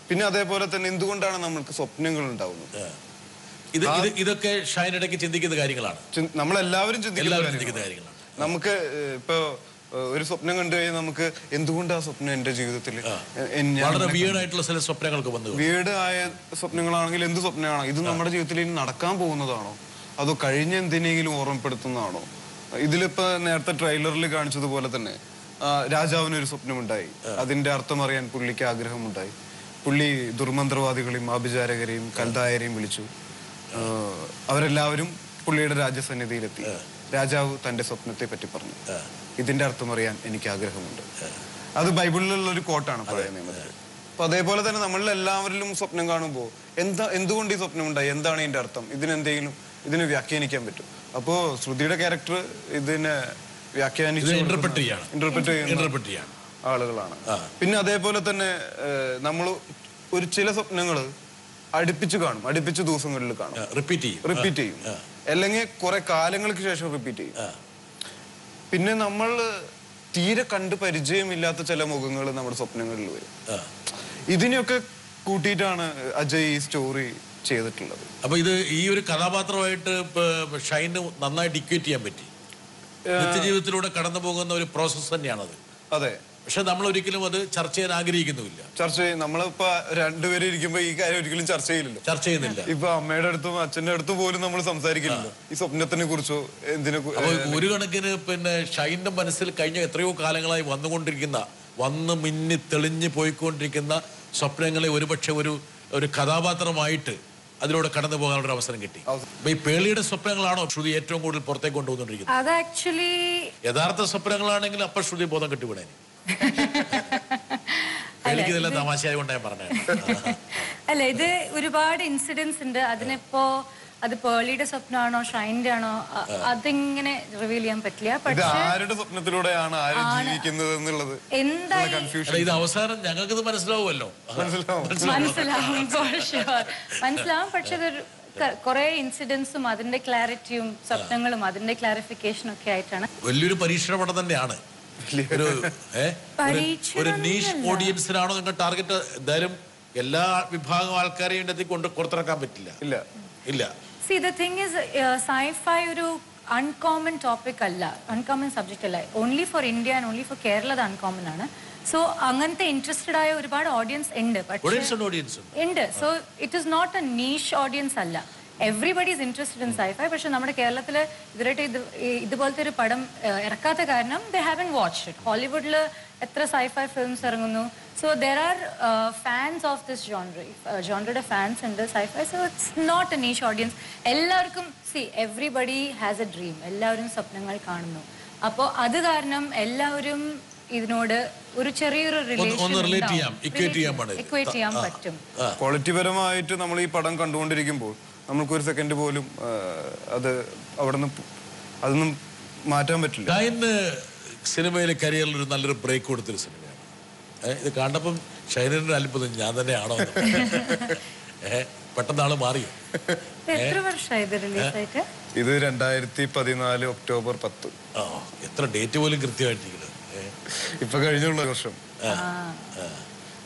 പിന്നെ അതേപോലെ തന്നെ എന്തുകൊണ്ടാണ് നമ്മൾക്ക് സ്വപ്നങ്ങൾ ഉണ്ടാവുന്നത്? ഇത് ഇത് ഇതൊക്കെ ഷൈനിടയ്ക്ക് ചിന്തിക്കുന്ന കാര്യങ്ങളാണ്. നമ്മളെല്ലാവരും ചിന്തിക്കുന്ന കാര്യങ്ങളാണ്. നമുക്ക് ഇപ്പോ ഒരു സ്വപ്നം കണ്ടു കഴിഞ്ഞാൽ നമുക്ക് എന്തുകൊണ്ട് ആ. സ്വപ്നം എന്റെ ജീവിതത്തിൽ വളരെ വിയേഡ് ആയിട്ടുള്ള ചില സ്വപ്നങ്ങൾക്ക് വന്നു. വീട് ആയ സ്വപ്നങ്ങളാണെങ്കിൽ എന്ത് സ്വപ്നമാണോ? ഇത് നമ്മുടെ ജീവിതത്തിൽ ഇനി നടക്കാൻ പോകുന്നതാണോ? അതോ കഴിഞ്ഞ എന്തിനെങ്കിലും ഓർമ്മപ്പെടുത്തുന്നതാണോ? ഇതിലിപ്പോ നേരത്തെ ട്രെയിലറിൽ കാണിച്ചതുപോലെ തന്നെ രാജാവിന് ഒരു സ്വപ്നമുണ്ടായി. അതിന്റെ അർത്ഥം അറിയാൻ പുള്ളിക്ക് ആഗ്രഹമുണ്ടായി. പുള്ളി ദുർമന്ത്രവാദികളെയും ആഭിചാരകരെയും കൽദായരെയും വിളിച്ചു. അവരെല്ലാവരും പുള്ളിയുടെ രാജ്യസന്നിധിയിലെത്തി. രാജാവ് തന്റെ സ്വപ്നത്തെ പറ്റി പറഞ്ഞു ഇതിന്റെ അർത്ഥം അറിയാൻ എനിക്ക് ആഗ്രഹമുണ്ട്. അത് ബൈബിളിലുള്ള ഒരു കോട്ടാണ് അപ്പൊ അതേപോലെ തന്നെ നമ്മളിൽ എല്ലാവരിലും സ്വപ്നം കാണുമ്പോൾ എന്താ എന്തുകൊണ്ട് ഈ സ്വപ്നം ഉണ്ടായി എന്താണ് ഇതിന്റെ അർത്ഥം? ഇതിനെന്തെങ്കിലും ഇതിനെ വ്യാഖ്യാനിക്കാൻ പറ്റും. അപ്പോ ശ്രുതിയുടെ ക്യാരക്ടർ ഇതിനെ വ്യാഖ്യാനിച്ച് ഇത് interpret ചെയ്യാണ്. ഇന്റർപ്രറ്റ് ചെയ്യുന്ന ഇന്റർപ്രറ്റ് ചെയ്യാണ്. ആളുകളാണ്. പിന്നെ അതേപോലെ തന്നെ നമ്മൾ ഒരു ചില സ്വപ്നങ്ങൾ അടുപ്പിച്ച് കാണും. അടുപ്പിച്ച് ദിവസങ്ങളിൽ കാണും. റിപ്പീറ്റ് ചെയ്യും. റിപ്പീറ്റ് ചെയ്യും. അല്ലെങ്കിൽ കുറെ കാലങ്ങൾക്ക് ശേഷം റിപ്പീറ്റ് ചെയ്യും. പിന്നെ നമ്മൾ തീരെ കണ്ട് പരിചയമില്ലാത്ത ചില മുഖങ്ങൾ നമ്മുടെ സ്വപ്നങ്ങളിൽ വരും. ഇതിനെയൊക്കെ കൂട്ടിയിട്ടാണ് അജയ് ഈ സ്റ്റോറി ചെയ്തിട്ടുള്ളത്. അപ്പൊ ഇത് ഈ ഒരു കഥാപാത്രമായിട്ട് ഷൈന് നന്നായിട്ട് ഇക്വേറ്റ് ചെയ്യാൻ പറ്റി. നിത്യജീവിതത്തിലൂടെ കടന്നു പോകുന്ന ഒരു പ്രോസസ്സ് തന്നെയാണത്. അതെ. പക്ഷെ നമ്മൾ ഒരിക്കലും അത് ചർച്ച ചെയ്യാൻ ആഗ്രഹിക്കുന്നുമില്ല. ചർച്ച ചെയ്യും. നമ്മളിപ്പോ രണ്ടുപേരും ഇരിക്കുമ്പോ ഈ കാര്യം ഒരിക്കലും ചർച്ച ചെയ്യില്ലല്ലോ. ചർച്ച ചെയ്യുന്നില്ല. ഇപ്പൊ അമ്മയുടെ അടുത്തും അച്ഛന്റെ അടുത്തും പോലും നമ്മൾ സംസാരിക്കില്ലല്ലോ. ഈ സ്വപ്നത്തിനെ കുറിച്ചോ എന്തിനെ ഒരു കണക്കിന് പിന്നെ ഷൈന്റെ മനസ്സിൽ കഴിഞ്ഞ എത്രയോ കാലങ്ങളായി വന്നുകൊണ്ടിരിക്കുന്ന വന്ന് മിന്നി തെളിഞ്ഞു പോയിക്കൊണ്ടിരിക്കുന്ന സ്വപ്നങ്ങളെ ഒരുപക്ഷെ ഒരു ഒരു കഥാപാത്രമായിട്ട് അതിലൂടെ കടന്നു പോകാനുള്ള ഒരു അവസരം കിട്ടി. അപ്പൊ ഈ പേളിയുടെ സ്വപ്നങ്ങളാണോ ശ്രുതി ഏറ്റവും കൂടുതൽ പുറത്തേക്ക് കൊണ്ടുവന്നുകൊണ്ടിരിക്കുന്നത്? അത് ആക്ച്വലി യഥാർത്ഥ സ്വപ്നങ്ങളാണെങ്കിൽ അപ്പൊ ശ്രുതി ബോധം കെട്ടിവിടേനെ എനിക്കിതെല്ലാം തമാശയായ കൊണ്ടാണ് പറഞ്ഞത്. അല്ല ഇത് ഒരുപാട് ഇൻസിഡൻസ് ഉണ്ട്. അതിനിപ്പോ അത് പേളിയുടെ സ്വപ്നമാണോ ഷൈന്റെ ആണോ അതിങ്ങനെ റിവീൽ ചെയ്യാൻ പറ്റില്ല. പക്ഷേ ആരുടെ സ്വപ്നത്തിലൂടെയാണ് ആര് ജീവിക്കുന്നത് എന്നുള്ളത്? എന്തായാലും ഇത് അവസാനം ഞങ്ങൾക്ക് മനസ്സിലാവുമല്ലോ. മനസ്സിലാവും. മനസ്സിലാവും. പക്ഷെ അതൊരു കൊറേ ഇൻസിഡൻസും അതിന്റെ ക്ലാരിറ്റിയും സ്വപ്നങ്ങളും അതിന്റെ ക്ലാരിഫിക്കേഷനും ഒക്കെ ആയിട്ടാണ്. വലിയൊരു പരീക്ഷണ പടം തന്നെയാണ് ഒരു ഒരു- ഒരു പരീക്ഷണം നീഷ് ഓഡിയൻസിനാണോ നിങ്ങൾ ടാർഗറ്റ് എന്തായാലും എല്ലാ വിഭാഗം ആൾക്കാരെയും ഇതിനകത്ത് കൊണ്ട് പുറത്തിറക്കാൻ പറ്റില്ല. ഇല്ല. ഇല്ല. See the thing is sci-fi ഒരു അൺകോമൺ ടോപ്പിക് അല്ല. അൺകോമൺ സബ്ജക്റ്റ് അല്ല. Only for India and only for Kerala അത് അൺകോമൺ ആണ്. സോ അങ്ങനത്തെ ഇൻട്രസ്റ്റഡ് ആയ ഒരുപാട് ഓഡിയൻസ് ഉണ്ട്. ഉണ്ട് so it is not a niche audience അല്ല. Everybody is interested in sci-fi പക്ഷെ നമ്മുടെ കേരളത്തിൽ ഇതുവരായിട്ട് ഇത് ഇതുപോലത്തെ ഒരു പടം ഇറക്കാത്ത കാരണം ദേ ഹാവൻ വാച്ച് ഇറ്റ് ഹോളിവുഡിൽ എത്ര സൈഫൈ ഫിലിംസ് ഇറങ്ങുന്നു? So there are uh, fans of this genre, uh, genre of So it's not a niche so എല്ലാവർക്കും see everybody has a dream എല്ലാവരും സ്വപ്നങ്ങൾ കാണുന്നു. അപ്പോൾ അത് കാരണം എല്ലാവരും ഇതിനോട് ഒരു ചെറിയൊരു റിലേഷൻ പറ്റും. ക്വാളിറ്റി പരമായിട്ട് നമ്മൾ ഈ പടം കണ്ടുകൊണ്ടിരിക്കുമ്പോൾ നമുക്ക് ഒരു സെക്കൻഡ് പോലും അത് അവിടെ നിന്ന് അതൊന്നും മാറ്റാൻ പറ്റില്ല. സിനിമയിലെ കരിയറിൽ ഒരു നല്ലൊരു ബ്രേക്ക് കൊടുത്തൊരു സിനിമയാണ് ഏ, ഇത് കണ്ടപ്പം ഷൈനിന്റെ അത്ഭുതം. ഞാൻ തന്നെയാണോ പെട്ടെന്നാൾ മാറിയോ ഇത് എത്ര വർഷമായി ഇത് റിലീസായിട്ട്? ഇത് രണ്ടായിരത്തി പതിനാല് ഒക്ടോബർ പത്ത്. ആ എത്ര ഡേറ്റ് പോലും കൃത്യമായിട്ടിരിക്കുന്നത് ഇപ്പൊ കഴിഞ്ഞുള്ള വർഷം.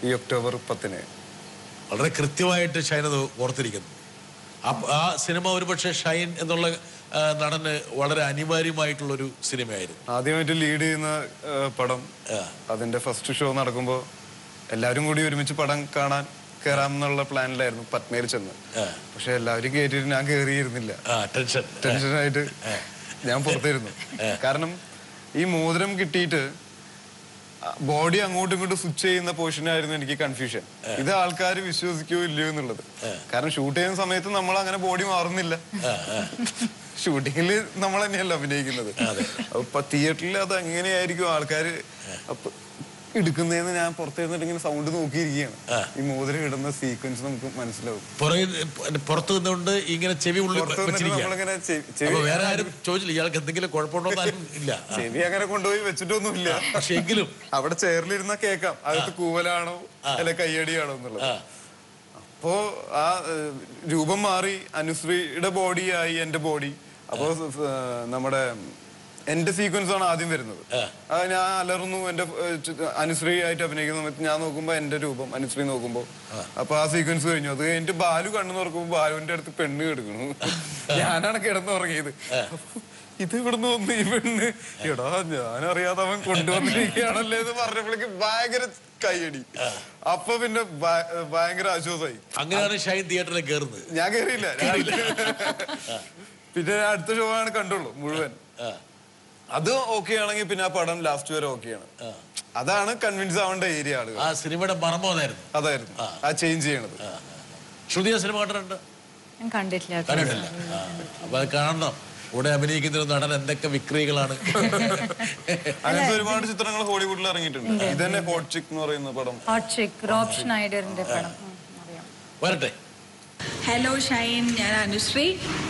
ഈ ഒക്ടോബർ പത്തിന്. വളരെ കൃത്യമായിട്ട് ഷൈനത് ഓർത്തിരിക്കുന്നു. ആ- ആ സിനിമ ഒരുപക്ഷെ ഷൈൻ എന്നുള്ള നടന് വളരെ അനിവാര്യമായിട്ടുള്ളൊരു സിനിമയായിരുന്നു. ആദ്യമായിട്ട് ലീഡ് ചെയ്യുന്ന പടം അതിന്റെ ഫസ്റ്റ് ഷോ നടക്കുമ്പോൾ എല്ലാവരും കൂടി ഒരുമിച്ച് പടം കാണാൻ കേറാം എന്നുള്ള പ്ലാനിലായിരുന്നു പത്മയിൽ ചെന്ന്. പക്ഷെ എല്ലാവരും കയറ്റിയിട്ട് ഞാൻ കേറിയിരുന്നില്ല. ടെൻഷൻ. ടെൻഷനായിട്ട് ഞാൻ പുറത്തിരുന്നു. കാരണം ഈ മോതിരം കിട്ടിയിട്ട് ബോഡി അങ്ങോട്ടും ഇങ്ങോട്ടും സ്വിച്ച് ചെയ്യുന്ന പോർഷനായിരുന്നു എനിക്ക് കൺഫ്യൂഷൻ. ഇത് ആൾക്കാർ വിശ്വസിക്കോ ഇല്ലയോ എന്നുള്ളത്. കാരണം ഷൂട്ട് ചെയ്യുന്ന സമയത്ത് നമ്മൾ അങ്ങനെ ബോഡി മാറുന്നില്ല. ഷൂട്ടിങ്ങിൽ നമ്മൾ തന്നെയല്ല അഭിനയിക്കുന്നത് അപ്പൊ തിയേറ്ററിൽ അത് എങ്ങനെയായിരിക്കും ആൾക്കാർ അപ്പൊ എടുക്കുന്നതെന്ന് ഞാൻ പുറത്തിരുന്നിട്ട് ഇങ്ങനെ സൗണ്ട് നോക്കിയിരിക്കുകയാണ് ഈ മോതിരം ഇടുന്ന സീക്വൻസ് നമുക്ക് മനസ്സിലാവും. പുറത്തു നിന്നുകൊണ്ട് ഇങ്ങനെ ചെവി നമ്മളിങ്ങനെ ചെവി വേറെ ആരും ചോദിച്ചില്ല ഇയാൾക്ക് എന്തെങ്കിലും കുഴപ്പമുണ്ടോ ഇല്ല. ചെവി അങ്ങനെ കൊണ്ടുപോയി വെച്ചിട്ടൊന്നുമില്ല. പക്ഷെ എങ്കിലും. അവിടെ ചേറിലിരുന്ന കേക്കാം അകത്ത് കൂവലാണോ അല്ലെ കയ്യടിയാണോ എന്നുള്ളത്. അപ്പോ ആ രൂപം മാറി അനുശ്രീയുടെ ബോഡിയായി എന്റെ ബോഡി അപ്പോ സ്- സ്- നമ്മുടെ എന്റെ സീക്വൻസ് ആണ് ആദ്യം വരുന്നത്. അത് ഞാൻ അലർന്നു എന്റെ അനുശ്രീ ആയിട്ട് അഭിനയിക്കുന്ന സമയത്ത് ഞാൻ നോക്കുമ്പോ എന്റെ രൂപം അനുശ്രീ നോക്കുമ്പോ. അപ്പൊ ആ സീക്വൻസ് കഴിഞ്ഞു. അത് കഴിഞ്ഞിട്ട് ബാലു കണ്ണു തുറക്കുമ്പോ ബാലുവിന്റെ അടുത്ത് പെണ്ണ് കിടക്കണു. ഞാനാണ് കിടന്നുറങ്ങിയത്. ഇത് ഇവിടുന്ന് വന്നു ഈ പെണ്ണ് എടാ ഞാനറിയാതെ അവൻ കൊണ്ടുവന്നിരിക്കുകയാണല്ലേ എന്ന് പറഞ്ഞപ്പോഴേക്ക് ഭയങ്കര കൈയടി അപ്പൊ പിന്നെ ഭയങ്കര ആശ്വാസമായി അങ്ങനെയാണ് ഷൈൻ തിയേറ്ററിൽ കയറുന്നത്. ഞാൻ കയറിയില്ല. പിന്നെ അടുത്ത ഷോ ആണ് കണ്ടുള്ളൂ മുഴുവൻ. അത് ഓക്കെ ആണെങ്കിൽ പിന്നെ ആ പടം ലാസ്റ്റ് വരെ ഓക്കെയാണ് അതാണ് കൺവിൻസ് ആവേണ്ട ഏരിയ ആളുകൾ. ആ സിനിമയുടെ മർമ്മം അതായിരുന്നു. അതായിരുന്നു. ആ. ചേഞ്ച് ചെയ്യണത്. ശ്രുതിയ സിനിമ കണ്ടിട്ടുണ്ട്? കണ്ടിട്ടില്ല. കണ്ടിട്ടില്ല. അപ്പൊ അത് കാണണം. കൂടെ അഭിനയിക്കുന്ന ഒരു നടൻ എന്തൊക്കെ വിക്രികളാണ്. അങ്ങനത്തെ ഒരുപാട് ചിത്രങ്ങൾ ഹോളിവുഡിൽ ഇറങ്ങിയിട്ടുണ്ട്. ഇത് തന്നെ ഹോട്ട് ചിക്ക് എന്ന് പറയുന്ന പടം. ഹോട്ട് ചിക്ക് റോബ് ഷ്നൈഡറിന്റെ പടം. വരട്ടെ. ഹലോ ഷൈൻ ഞാൻ അനുശ്രീ.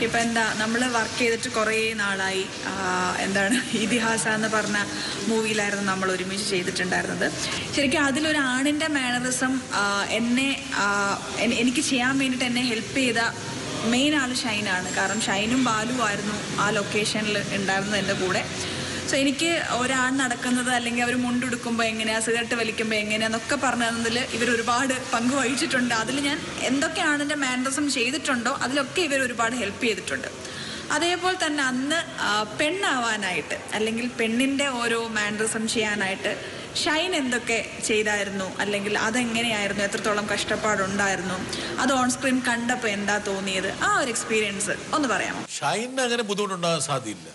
ഇപ്പം എന്താ നമ്മൾ വർക്ക് ചെയ്തിട്ട് കുറേ നാളായി. എന്താണ് ഇതിഹാസ എന്ന് പറഞ്ഞ മൂവിയിലായിരുന്നു നമ്മൾ ഒരുമിച്ച് ചെയ്തിട്ടുണ്ടായിരുന്നത്. ശരിക്കും അതിലൊരു ആണിന്റെ മാനറിസം എന്നെ എനിക്ക് ചെയ്യാൻ വേണ്ടിയിട്ട് എന്നെ ഹെൽപ്പ് ചെയ്ത മെയിൻ ആൾ ഷൈനാണ്. കാരണം ഷൈനും ബാലുവായിരുന്നു ആ ലൊക്കേഷനിൽ ഉണ്ടായിരുന്നത് എന്റെ കൂടെ. സോ എനിക്ക് ഒരാൾ നടക്കുന്നത് അല്ലെങ്കിൽ അവർ മുണ്ടെടുക്കുമ്പോൾ എങ്ങനെയാ സിഗരറ്റ് വലിക്കുമ്പോൾ എങ്ങനെയാന്നൊക്കെ പറഞ്ഞു ഇവർ ഒരുപാട് പങ്ക് വഹിച്ചിട്ടുണ്ട്. അതിൽ ഞാൻ എന്തൊക്കെയാണ് എന്റെ മാനറിസം ചെയ്തിട്ടുണ്ടോ അതിലൊക്കെ ഇവർ ഒരുപാട് ഹെൽപ്പ് ചെയ്തിട്ടുണ്ട്. അതേപോലെ തന്നെ അന്ന് പെണ്ണാവാനായിട്ട് അല്ലെങ്കിൽ പെണ്ണിന്റെ ഓരോ മാനറിസം ചെയ്യാനായിട്ട് ഷൈൻ എന്തൊക്കെ ചെയ്തായിരുന്നു അല്ലെങ്കിൽ അതെങ്ങനെയായിരുന്നു എത്രത്തോളം കഷ്ടപ്പാടുണ്ടായിരുന്നു അത് ഓൺ സ്ക്രീൻ കണ്ടപ്പോൾ എന്താ തോന്നിയത് ആ ഒരു എക്സ്പീരിയൻസ് ഒന്ന് പറയാമോ? ഷൈൻ അങ്ങനെ ബുദ്ധിമുട്ടുണ്ടാകാൻ സാധ്യതയില്ല.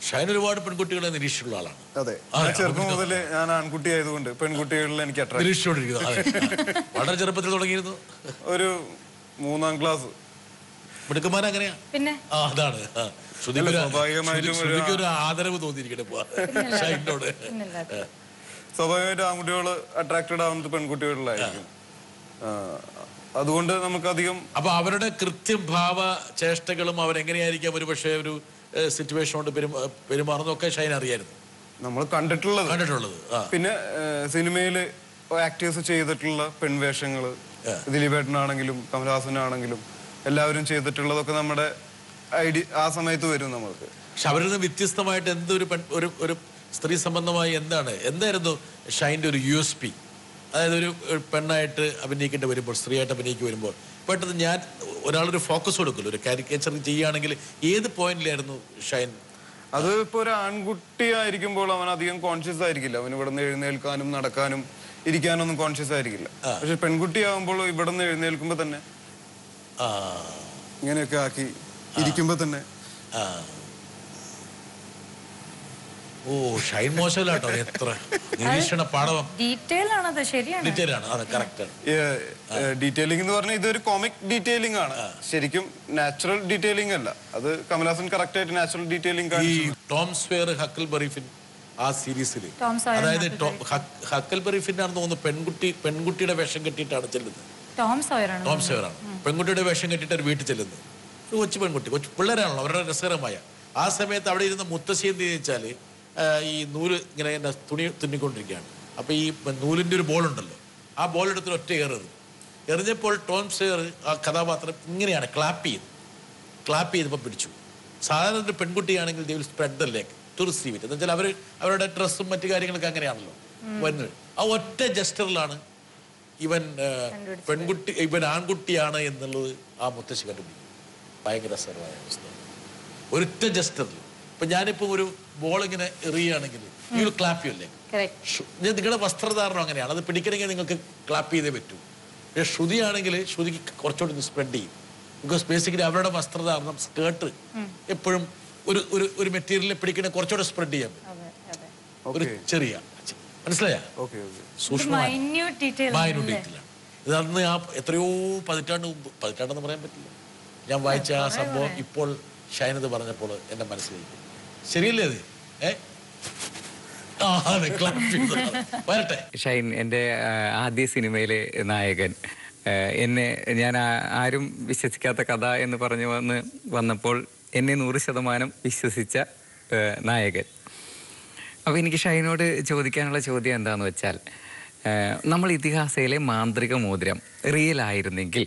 ഷൈൻ ഒരുപാട് പെൺകുട്ടികളെ നിരീക്ഷിച്ചുള്ള ആളാണ്. അതെ. ചെറുപ്പം മുതൽ ഞാൻ ആൺകുട്ടി ആയതുകൊണ്ട് പെൺകുട്ടികളിൽ എനിക്ക് നിരീക്ഷിച്ചുകൊണ്ടിരിക്കുന്നത് അതെ. വളരെ ചെറുപ്പത്തിൽ തുടങ്ങിയിരുന്നു. ഒരു മൂന്നാം ക്ലാസ് മിടുക്കന്മാർ അങ്ങനെയാ? പിന്നെ? ആ അതാണ്. സ്വാഭാവികമായിട്ടും ഒരു ആദരവ് തോന്നിയിരിക്കട്ടെ ഷൈനോട്. സ്വാഭാവികമായിട്ട് ആൺകുട്ടികൾ അട്രാക്റ്റഡ് ആവുന്നത് പെൺകുട്ടികളിലായിരിക്കും. അതുകൊണ്ട് നമുക്കധികം അപ്പൊ അവരുടെ കൃത്യഭാവ ചേഷ്ടകളും അവരെങ്ങനെയായിരിക്കാം ഒരു പക്ഷേ ഒരു സിറ്റുവേഷൻ കൊണ്ട് പെരുമാറുന്നൊക്കെ ഷൈൻ അറിയായിരുന്നു. നമ്മൾ കണ്ടിട്ടുള്ളത്. കണ്ടിട്ടുള്ളത് പിന്നെ സിനിമയിൽ ആക്ടേഴ്സ് ചെയ്തിട്ടുള്ള പെൺവേഷങ്ങൾ ദിലീപേട്ടനാണെങ്കിലും കമൽഹാസനാണെങ്കിലും എല്ലാവരും ചെയ്തിട്ടുള്ളതൊക്കെ നമ്മുടെ ഐഡി ആ സമയത്ത് വരും നമ്മൾക്ക്. പക്ഷെ അവരിൽ നിന്ന് വ്യത്യസ്തമായിട്ട് എന്തൊരു ഒരു സ്ത്രീ സംബന്ധമായി എന്താണ് എന്തായിരുന്നു ഷൈന്റെ ഒരു യു എസ് പി അതായത് ഒരു പെണ്ണായിട്ട് അഭിനയിക്കേണ്ടി വരുമ്പോൾ സ്ത്രീയായിട്ട് അഭിനയിക്കു വരുമ്പോൾ പെട്ടെന്ന് ഞാൻ ഒരാളൊരു ഫോക്കസ് കൊടുക്കില്ല. ഒരു കാരിക്കേച്ചർ ചെയ്യുകയാണെങ്കിൽ ഏത് പോയിന്റിലായിരുന്നു ഷൈൻ? അത് ഇപ്പൊ ഒരു ആൺകുട്ടി ആയിരിക്കുമ്പോൾ അവൻ അധികം കോൺഷ്യസ് ആയിരിക്കില്ല. അവൻ ഇവിടെ നിന്ന് എഴുന്നേൽക്കാനും നടക്കാനും ഇരിക്കാനൊന്നും കോൺഷ്യസ് ആയിരിക്കില്ല. പക്ഷെ പെൺകുട്ടി ആകുമ്പോൾ ഇവിടെ നിന്ന് എഴുന്നേൽക്കുമ്പോൾ തന്നെ ആ. ഇങ്ങനെയൊക്കെ ആക്കി ഇരിക്കുമ്പോൾ തന്നെ ആ. ഓ ഷൈൻ മോശമല്ലാട്ടോ എത്ര? നിരീക്ഷണ പാടവം ഡീറ്റെയിൽ ആണത് ശരിയാണ്. ഡീറ്റെയിൽ ആണ് അതെ കറക്റ്റ് ഡീറ്റെയിലിംഗ് എന്ന് പറഞ്ഞാൽ ഇതൊരു കോമിക് ഡീറ്റെയിലിംഗ് ആണ്. ശരിക്കും നാച്ചുറൽ ഡീറ്റെയിലിംഗ് അല്ല. അത് കമലഹാസൻ കറക്റ്റ് ആയിട്ട് നാച്ചുറൽ ഡീറ്റെയിലിംഗ് ഈ ടോം സ്വേർ ഹക്കൽ ബറീഫിൻ ആ സീരീസിൽ അതായത് ഹക്കൽ ടോ- ഹക്കൽ ബറീഫിന്റെ ആണെന്ന് തോന്നുന്നു പെൺകുട്ടി പെൺകുട്ടിയുടെ വേഷം കെട്ടിയിട്ടാണ് ചെല്ലുന്നത്. ടോം സോയറാണ് ടോം സേവറാണ് പെൺകുട്ടിയുടെ വേഷം കെട്ടിയിട്ട് ഒരു വീട്ടിൽ ചെല്ലുന്നത്. ഒരു കൊച്ചു പെൺകുട്ടി കൊച്ചു പിള്ളേരാണല്ലോ അവരുടെ രസകരമായ. ആ സമയത്ത് അവിടെ ഇരുന്ന മുത്തശ്ശി എന്ത് വെച്ചാൽ ഈ നൂൽ ഇങ്ങനെ എന്റെ തുണി തുന്നിക്കൊണ്ടിരിക്കുകയാണ്. അപ്പോൾ ഈ നൂലിന്റെ ഒരു ബോൾ ഉണ്ടല്ലോ ആ ബോൾ ഒറ്റ എറിഞ്ഞു എറിഞ്ഞപ്പോൾ ടോം സെയർ ആ കഥാപാത്രം ഇങ്ങനെയാണ് ക്ലാപ്പ് ചെയ്ത്. ക്ലാപ്പ് ചെയ്തപ്പോൾ പിടിച്ചു. സാധാരണ ഒരു പെൺകുട്ടിയാണെങ്കിൽ they will spread the lake to receive it എന്ന് വെച്ചാൽ അവർ അവരുടെ ഡ്രസ്സും മറ്റു കാര്യങ്ങളൊക്കെ അങ്ങനെയാണല്ലോ. വരുന്നത്. ആ ഒറ്റ ജസ്റ്ററിലാണ് ഇവൻ പെൺകുട്ടി ഇവൻ ആൺകുട്ടിയാണ് എന്നുള്ളത് ആ മുത്തശ്ശി കണ്ടുപിടിക്കും. ഭയങ്കര സർവായ അവസ്ഥ ഒരൊറ്റ ജസ്റ്ററിൽ ഇപ്പൊ ഞാനിപ്പോ ഒരു ബോൾ ഇങ്ങനെ എറിയുകയാണെങ്കിൽ ഈ ഒരു ക്ലാപ്പ് ചെയ്യല്ലേ നിങ്ങളുടെ വസ്ത്രധാരണം അങ്ങനെയാണ്. അത് പിടിക്കണമെങ്കിൽ നിങ്ങൾക്ക് ക്ലാപ്പ് ചെയ്തേ പറ്റൂ. പക്ഷെ ശ്രുതിയാണെങ്കിൽ ശ്രുതിക്ക് കുറച്ചുകൂടി സ്പ്രെഡ് ചെയ്യും. ബിക്കോസ് ബേസിക്കലി അവരുടെ വസ്ത്രധാരണം സ്കേർട്ട് എപ്പോഴും ഒരു ഒരു ഒരു മെറ്റീരിയലിൽ പിടിക്കണ കുറച്ചുകൂടെ സ്പ്രെഡ് ചെയ്യാൻ അതെ ഒരു ചെറിയ മനസ്സിലായ? ഓക്കെ ഓക്കെ സൂക്ഷ്മമായ. മൈന്യൂട്ട് ഡീറ്റെയിലാണ് ഇത് അന്ന് ആ എത്രയോ പതിറ്റാണ്ട് മുമ്പ് പതിറ്റാണ്ടെന്ന് പറയാൻ പറ്റില്ല. ഞാൻ വായിച്ച ആ സംഭവം ഇപ്പോൾ ഷൈനത് പറഞ്ഞപ്പോൾ എന്റെ മനസ്സിലേക്ക് ശരിയല്ലേ അത്? ഏ? ഷൈൻ എന്റെ ആദ്യ സിനിമയിലെ നായകൻ. എന്നെ ഞാൻ ആരും വിശ്വസിക്കാത്ത കഥ എന്ന് പറഞ്ഞു വന്ന് വന്നപ്പോൾ എന്നെ നൂറ് ശതമാനം വിശ്വസിച്ച നായകൻ. അപ്പോൾ എനിക്ക് ഷൈനോട് ചോദിക്കാനുള്ള ചോദ്യം എന്താന്ന് വെച്ചാൽ നമ്മൾ ഇതിഹാസയിലെ മാന്ത്രിക മോതിരം റിയൽ ആയിരുന്നെങ്കിൽ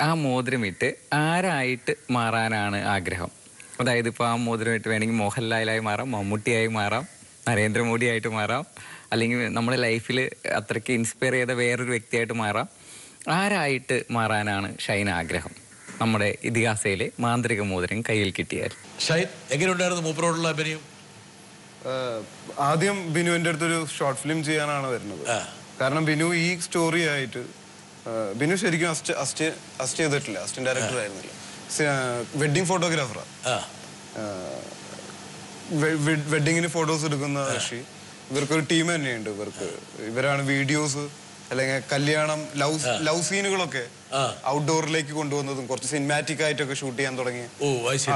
ആ മോതിരമിട്ട് ആരായിട്ട് മാറാനാണ് ആഗ്രഹം? അതായത് ഇപ്പോൾ ആ മോതിരമായിട്ട് വേണമെങ്കിൽ മോഹൻലാലായി മാറാം മമ്മൂട്ടിയായി മാറാം നരേന്ദ്രമോദിയായിട്ട് മാറാം അല്ലെങ്കിൽ നമ്മുടെ ലൈഫിൽ അത്രയ്ക്ക് ഇൻസ്പയർ ചെയ്ത വേറൊരു വ്യക്തിയായിട്ട് മാറാം. ആരായിട്ട് മാറാനാണ് ഷൈൻ ആഗ്രഹം? നമ്മുടെ ഇതിഹാസയിലെ മാന്ത്രിക മോതിരം കയ്യിൽ കിട്ടിയാൽ. ഷൈൻ എങ്ങനെയുണ്ടായിരുന്നു മൂപ്പറോടുള്ള അഭിനയം? ആദ്യം ബിനുവിന്റെ അടുത്തൊരു ഷോർട്ട് ഫിലിം ചെയ്യാനാണ് വരുന്നത്. കാരണം ബിനു ഈ സ്റ്റോറി ആയിട്ട് ബിനു ശരിക്കും അസ്റ്റ് അസ്റ്റ് അസ്റ്റ് ചെയ്തിട്ടില്ല. അസിസ്റ്റന്റ് ഡയറക്ടർ ആയിരുന്നില്ല. വെഡിങ് ഫോട്ടോഗ്രാഫറാണ് വെഡിങ്ങിന് ഫോട്ടോസ് എടുക്കുന്ന ഋഷി. ഇവർക്കൊരു ടീം തന്നെയുണ്ട്. ഇവർക്ക് ഇവരാണ് വീഡിയോസ് അല്ലെങ്കിൽ കല്യാണം ലവ് ലവ് സീനുകളൊക്കെ ഔട്ട്ഡോറിലേക്ക് കൊണ്ടുവന്നതും കുറച്ച് സിനിമാറ്റിക് ആയിട്ടൊക്കെ ഷൂട്ട് ചെയ്യാൻ തുടങ്ങിയ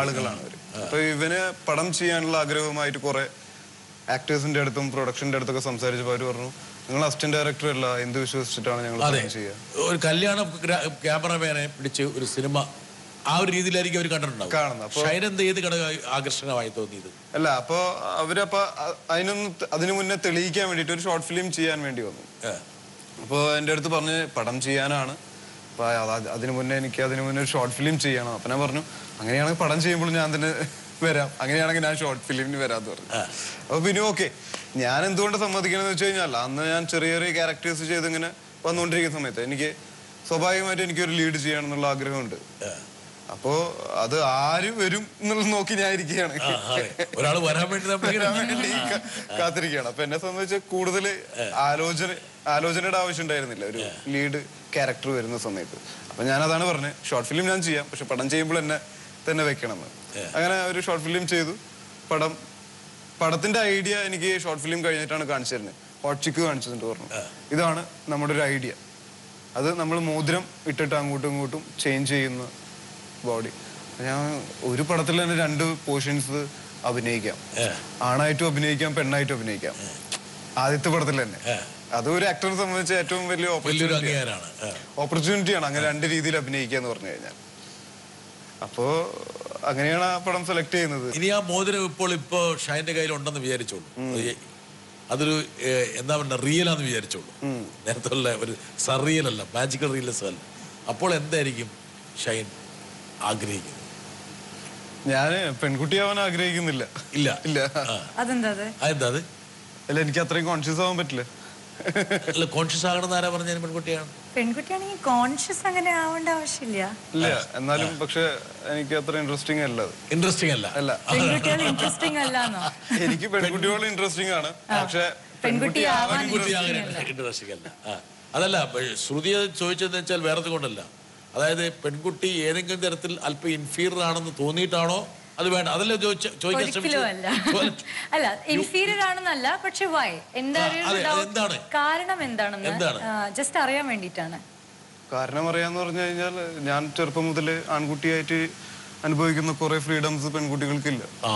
ആളുകളാണ് അവർ അപ്പൊ ഇവന് പടം ചെയ്യാനുള്ള ആഗ്രഹമായിട്ട് കുറെ ആക്ടേഴ്സിന്റെ അടുത്തും പ്രൊഡക്ഷന്റെ അടുത്തൊക്കെ സംസാരിച്ചപ്പോൾ അവർ പറഞ്ഞു നിങ്ങൾ അസിസ്റ്റന്റ് ഡയറക്ടർ അല്ല എന്ത് വിശ്വസിച്ചിട്ടാണ് ഞങ്ങൾ ചെയ്യുക? ഒരു കല്യാണ ക്യാമറമാനെ പിടിച്ച് ഒരു സിനിമ ആ ഒരു രീതിയിലായിരിക്കും അവർ കണ്ടിട്ടുണ്ടാവും കാണുന്നത്. അപ്പൊ- ഷൈൻ എന്ത് ഏത് ഘടക ആകർഷകമായി തോന്നിയത്? അല്ല അപ്പൊ അവരപ്പൊ അതിനൊന്നും അതിനു മുന്നേ തെളിയിക്കാൻ വേണ്ടിട്ട് ഒരു ഷോർട്ട് ഫിലിം ചെയ്യാൻ വേണ്ടി വന്നു. അപ്പൊ അപ്പോൾ എന്റെ അടുത്ത് പറഞ്ഞ് പടം ചെയ്യാനാണ്. അപ്പൊ അത് അതിനു മുന്നേ എനിക്ക് അതിനു മുന്നേ ഒരു ഷോർട്ട് ഫിലിം ചെയ്യണം. അപ്പൊ ഞാൻ പറഞ്ഞു അങ്ങനെയാണെങ്കിൽ പടം ചെയ്യുമ്പോൾ ഞാൻ തന്നെ വരാം. അങ്ങനെയാണെങ്കിൽ ഞാൻ ഷോർട്ട് ഫിലിമിന് വരാന്ന് പറഞ്ഞു. അപ്പൊ പിന്നെ ഓക്കെ. ഞാൻ എന്തുകൊണ്ട് സമ്മതിക്കണമെന്ന് വെച്ച് കഴിഞ്ഞാൽ അന്ന് ഞാൻ ചെറിയ ചെറിയ ക്യാരക്ടേഴ്സ് ചെയ്ത് ഇങ്ങനെ വന്നുകൊണ്ടിരിക്കുന്ന സമയത്ത് എനിക്ക് സ്വാഭാവികമായിട്ട് എനിക്കൊരു ലീഡ് ചെയ്യണം എന്നുള്ള ആഗ്രഹമുണ്ട്. അപ്പോ അത് ആര് വരും എന്നുള്ളത് നോക്കി ഞാൻ ഇരിക്കുകയാണ്. ഒരാൾ വരാൻ വേണ്ടി വേണ്ടി കാത്തിരിക്കുകയാണ്. അപ്പൊ എന്നെ സംബന്ധിച്ച് കൂടുതൽ ആലോചന ആലോചനയുടെ ആവശ്യം ഉണ്ടായിരുന്നില്ല ഒരു ലീഡ് ക്യാരക്ടർ വരുന്ന സമയത്ത്. അപ്പൊ ഞാൻ അതാണ് പറഞ്ഞത് ഷോർട്ട് ഫിലിം ഞാൻ ചെയ്യാം. പക്ഷെ പടം ചെയ്യുമ്പോൾ എന്നെ തന്നെ വെക്കണം എന്ന് അങ്ങനെ ഒരു ഷോർട്ട് ഫിലിം ചെയ്തു. പടം പടത്തിന്റെ ഐഡിയ എനിക്ക് ഷോർട്ട് ഫിലിം കഴിഞ്ഞിട്ടാണ് കാണിച്ചു തരുന്നത്. ഹോട്ട്ചിക്ക് കാണിച്ചിട്ടുണ്ട് പറഞ്ഞു. ഇതാണ് നമ്മുടെ ഒരു ഐഡിയ. അത് നമ്മൾ മോതിരം ഇട്ടിട്ട് അങ്ങോട്ടും ഇങ്ങോട്ടും ചേഞ്ച് ചെയ്യുന്ന ബോഡി ഞാൻ ഒരു പടത്തിൽ തന്നെ രണ്ട് പോർഷൻസ് അഭിനയിക്കാം. ആണായിട്ടും അഭിനയിക്കാം പെണ്ണായിട്ടും അഭിനയിക്കാം. ആദ്യത്തെ പടത്തിൽ തന്നെ. അത് ഒരു ആക്ടറെ സംബന്ധിച്ച് ഏറ്റവും വലിയ ഓപ്പർച്യൂണിറ്റിയാണ്. ഓപ്പർച്യൂണിറ്റിയാണ് അങ്ങനെ രണ്ട് രീതിയിൽ അഭിനയിക്കുക എന്ന് പറഞ്ഞു കഴിഞ്ഞാൽ. അപ്പോ അങ്ങനെയാണ് ആ പടം സെലക്ട് ചെയ്യുന്നത്. ഇനി ആ മോതിരം ഇപ്പോൾ ഇപ്പോ ഷൈന്റെ കയ്യിൽ ഉണ്ടെന്ന് വിചാരിച്ചോളൂ അതൊരു എന്താ പറയുക റിയലാന്ന് വിചാരിച്ചോളൂ. നേരത്തെ ഉള്ള ഒരു സറിയൽ അല്ല മാജിക്കൽ റിയൽ അല്ല. അപ്പോൾ എന്തായിരിക്കും ഷൈൻ? ആഗ്രഹിക്കുന്നത് ഞാൻ പെൺകുട്ടിയാവാൻ ആഗ്രഹിക്കുന്നില്ല. ഇല്ല. ഇല്ല. അതെന്താ അത്? അതെന്താ അത്? അല്ല എനിക്ക് അത്രയും കോൺഷ്യസ് ആവാൻ പറ്റില്ല. അല്ല കോൺഷ്യസ് ആകണമെന്ന് ആരാ പറഞ്ഞ പെൺകുട്ടിയാണ്. പെൺകുട്ടിയാണെങ്കിൽ കോൺഷ്യസ് അങ്ങനെ ആവേണ്ട ആവശ്യമില്ല. ഇല്ല എന്നാലും പക്ഷെ എനിക്ക് അത്ര ഇൻട്രസ്റ്റിംഗ് അല്ല അത്. ഇൻട്രസ്റ്റിംഗ് അല്ല. അല്ല. പെൺകുട്ടികൾ ഇൻട്രസ്റ്റിംഗ് എനിക്ക് പെൺകുട്ടിയോട് ഇൻട്രസ്റ്റിംഗ് ആണ്. പക്ഷെ പെൺകുട്ടി ഇൻട്രസ്റ്റിംഗ് അല്ല. അതല്ല ശ്രുതി ചോദിച്ചതെന്ന് വെച്ചാൽ വേറെ കൊണ്ടല്ല. അതായത് പെൺകുട്ടി ഏതെങ്കിലും തരത്തിൽ അല്പം ഇൻഫീരിയർ ആണെന്ന് തോന്നിയിട്ടാണോ? അത് വേണ്ട. അതല്ലേ അല്ല. ഇൻഫീരിയർ ആണെന്നല്ല പക്ഷെ വൈ എന്താ ആ, ഒരു അതെ, doubt? അതെന്താണ്? കാരണം എന്താണെന്ന് ജസ്റ്റ് അറിയാൻ വേണ്ടിയിട്ടാണ്. കാരണം അറിയാന്ന് പറഞ്ഞു കഴിഞ്ഞാൽ ഞാൻ ചെറുപ്പം മുതൽ ആൺകുട്ടിയായിട്ട് അനുഭവിക്കുന്ന കുറെ ഫ്രീഡംസ് പെൺകുട്ടികൾക്കില്ല. ആ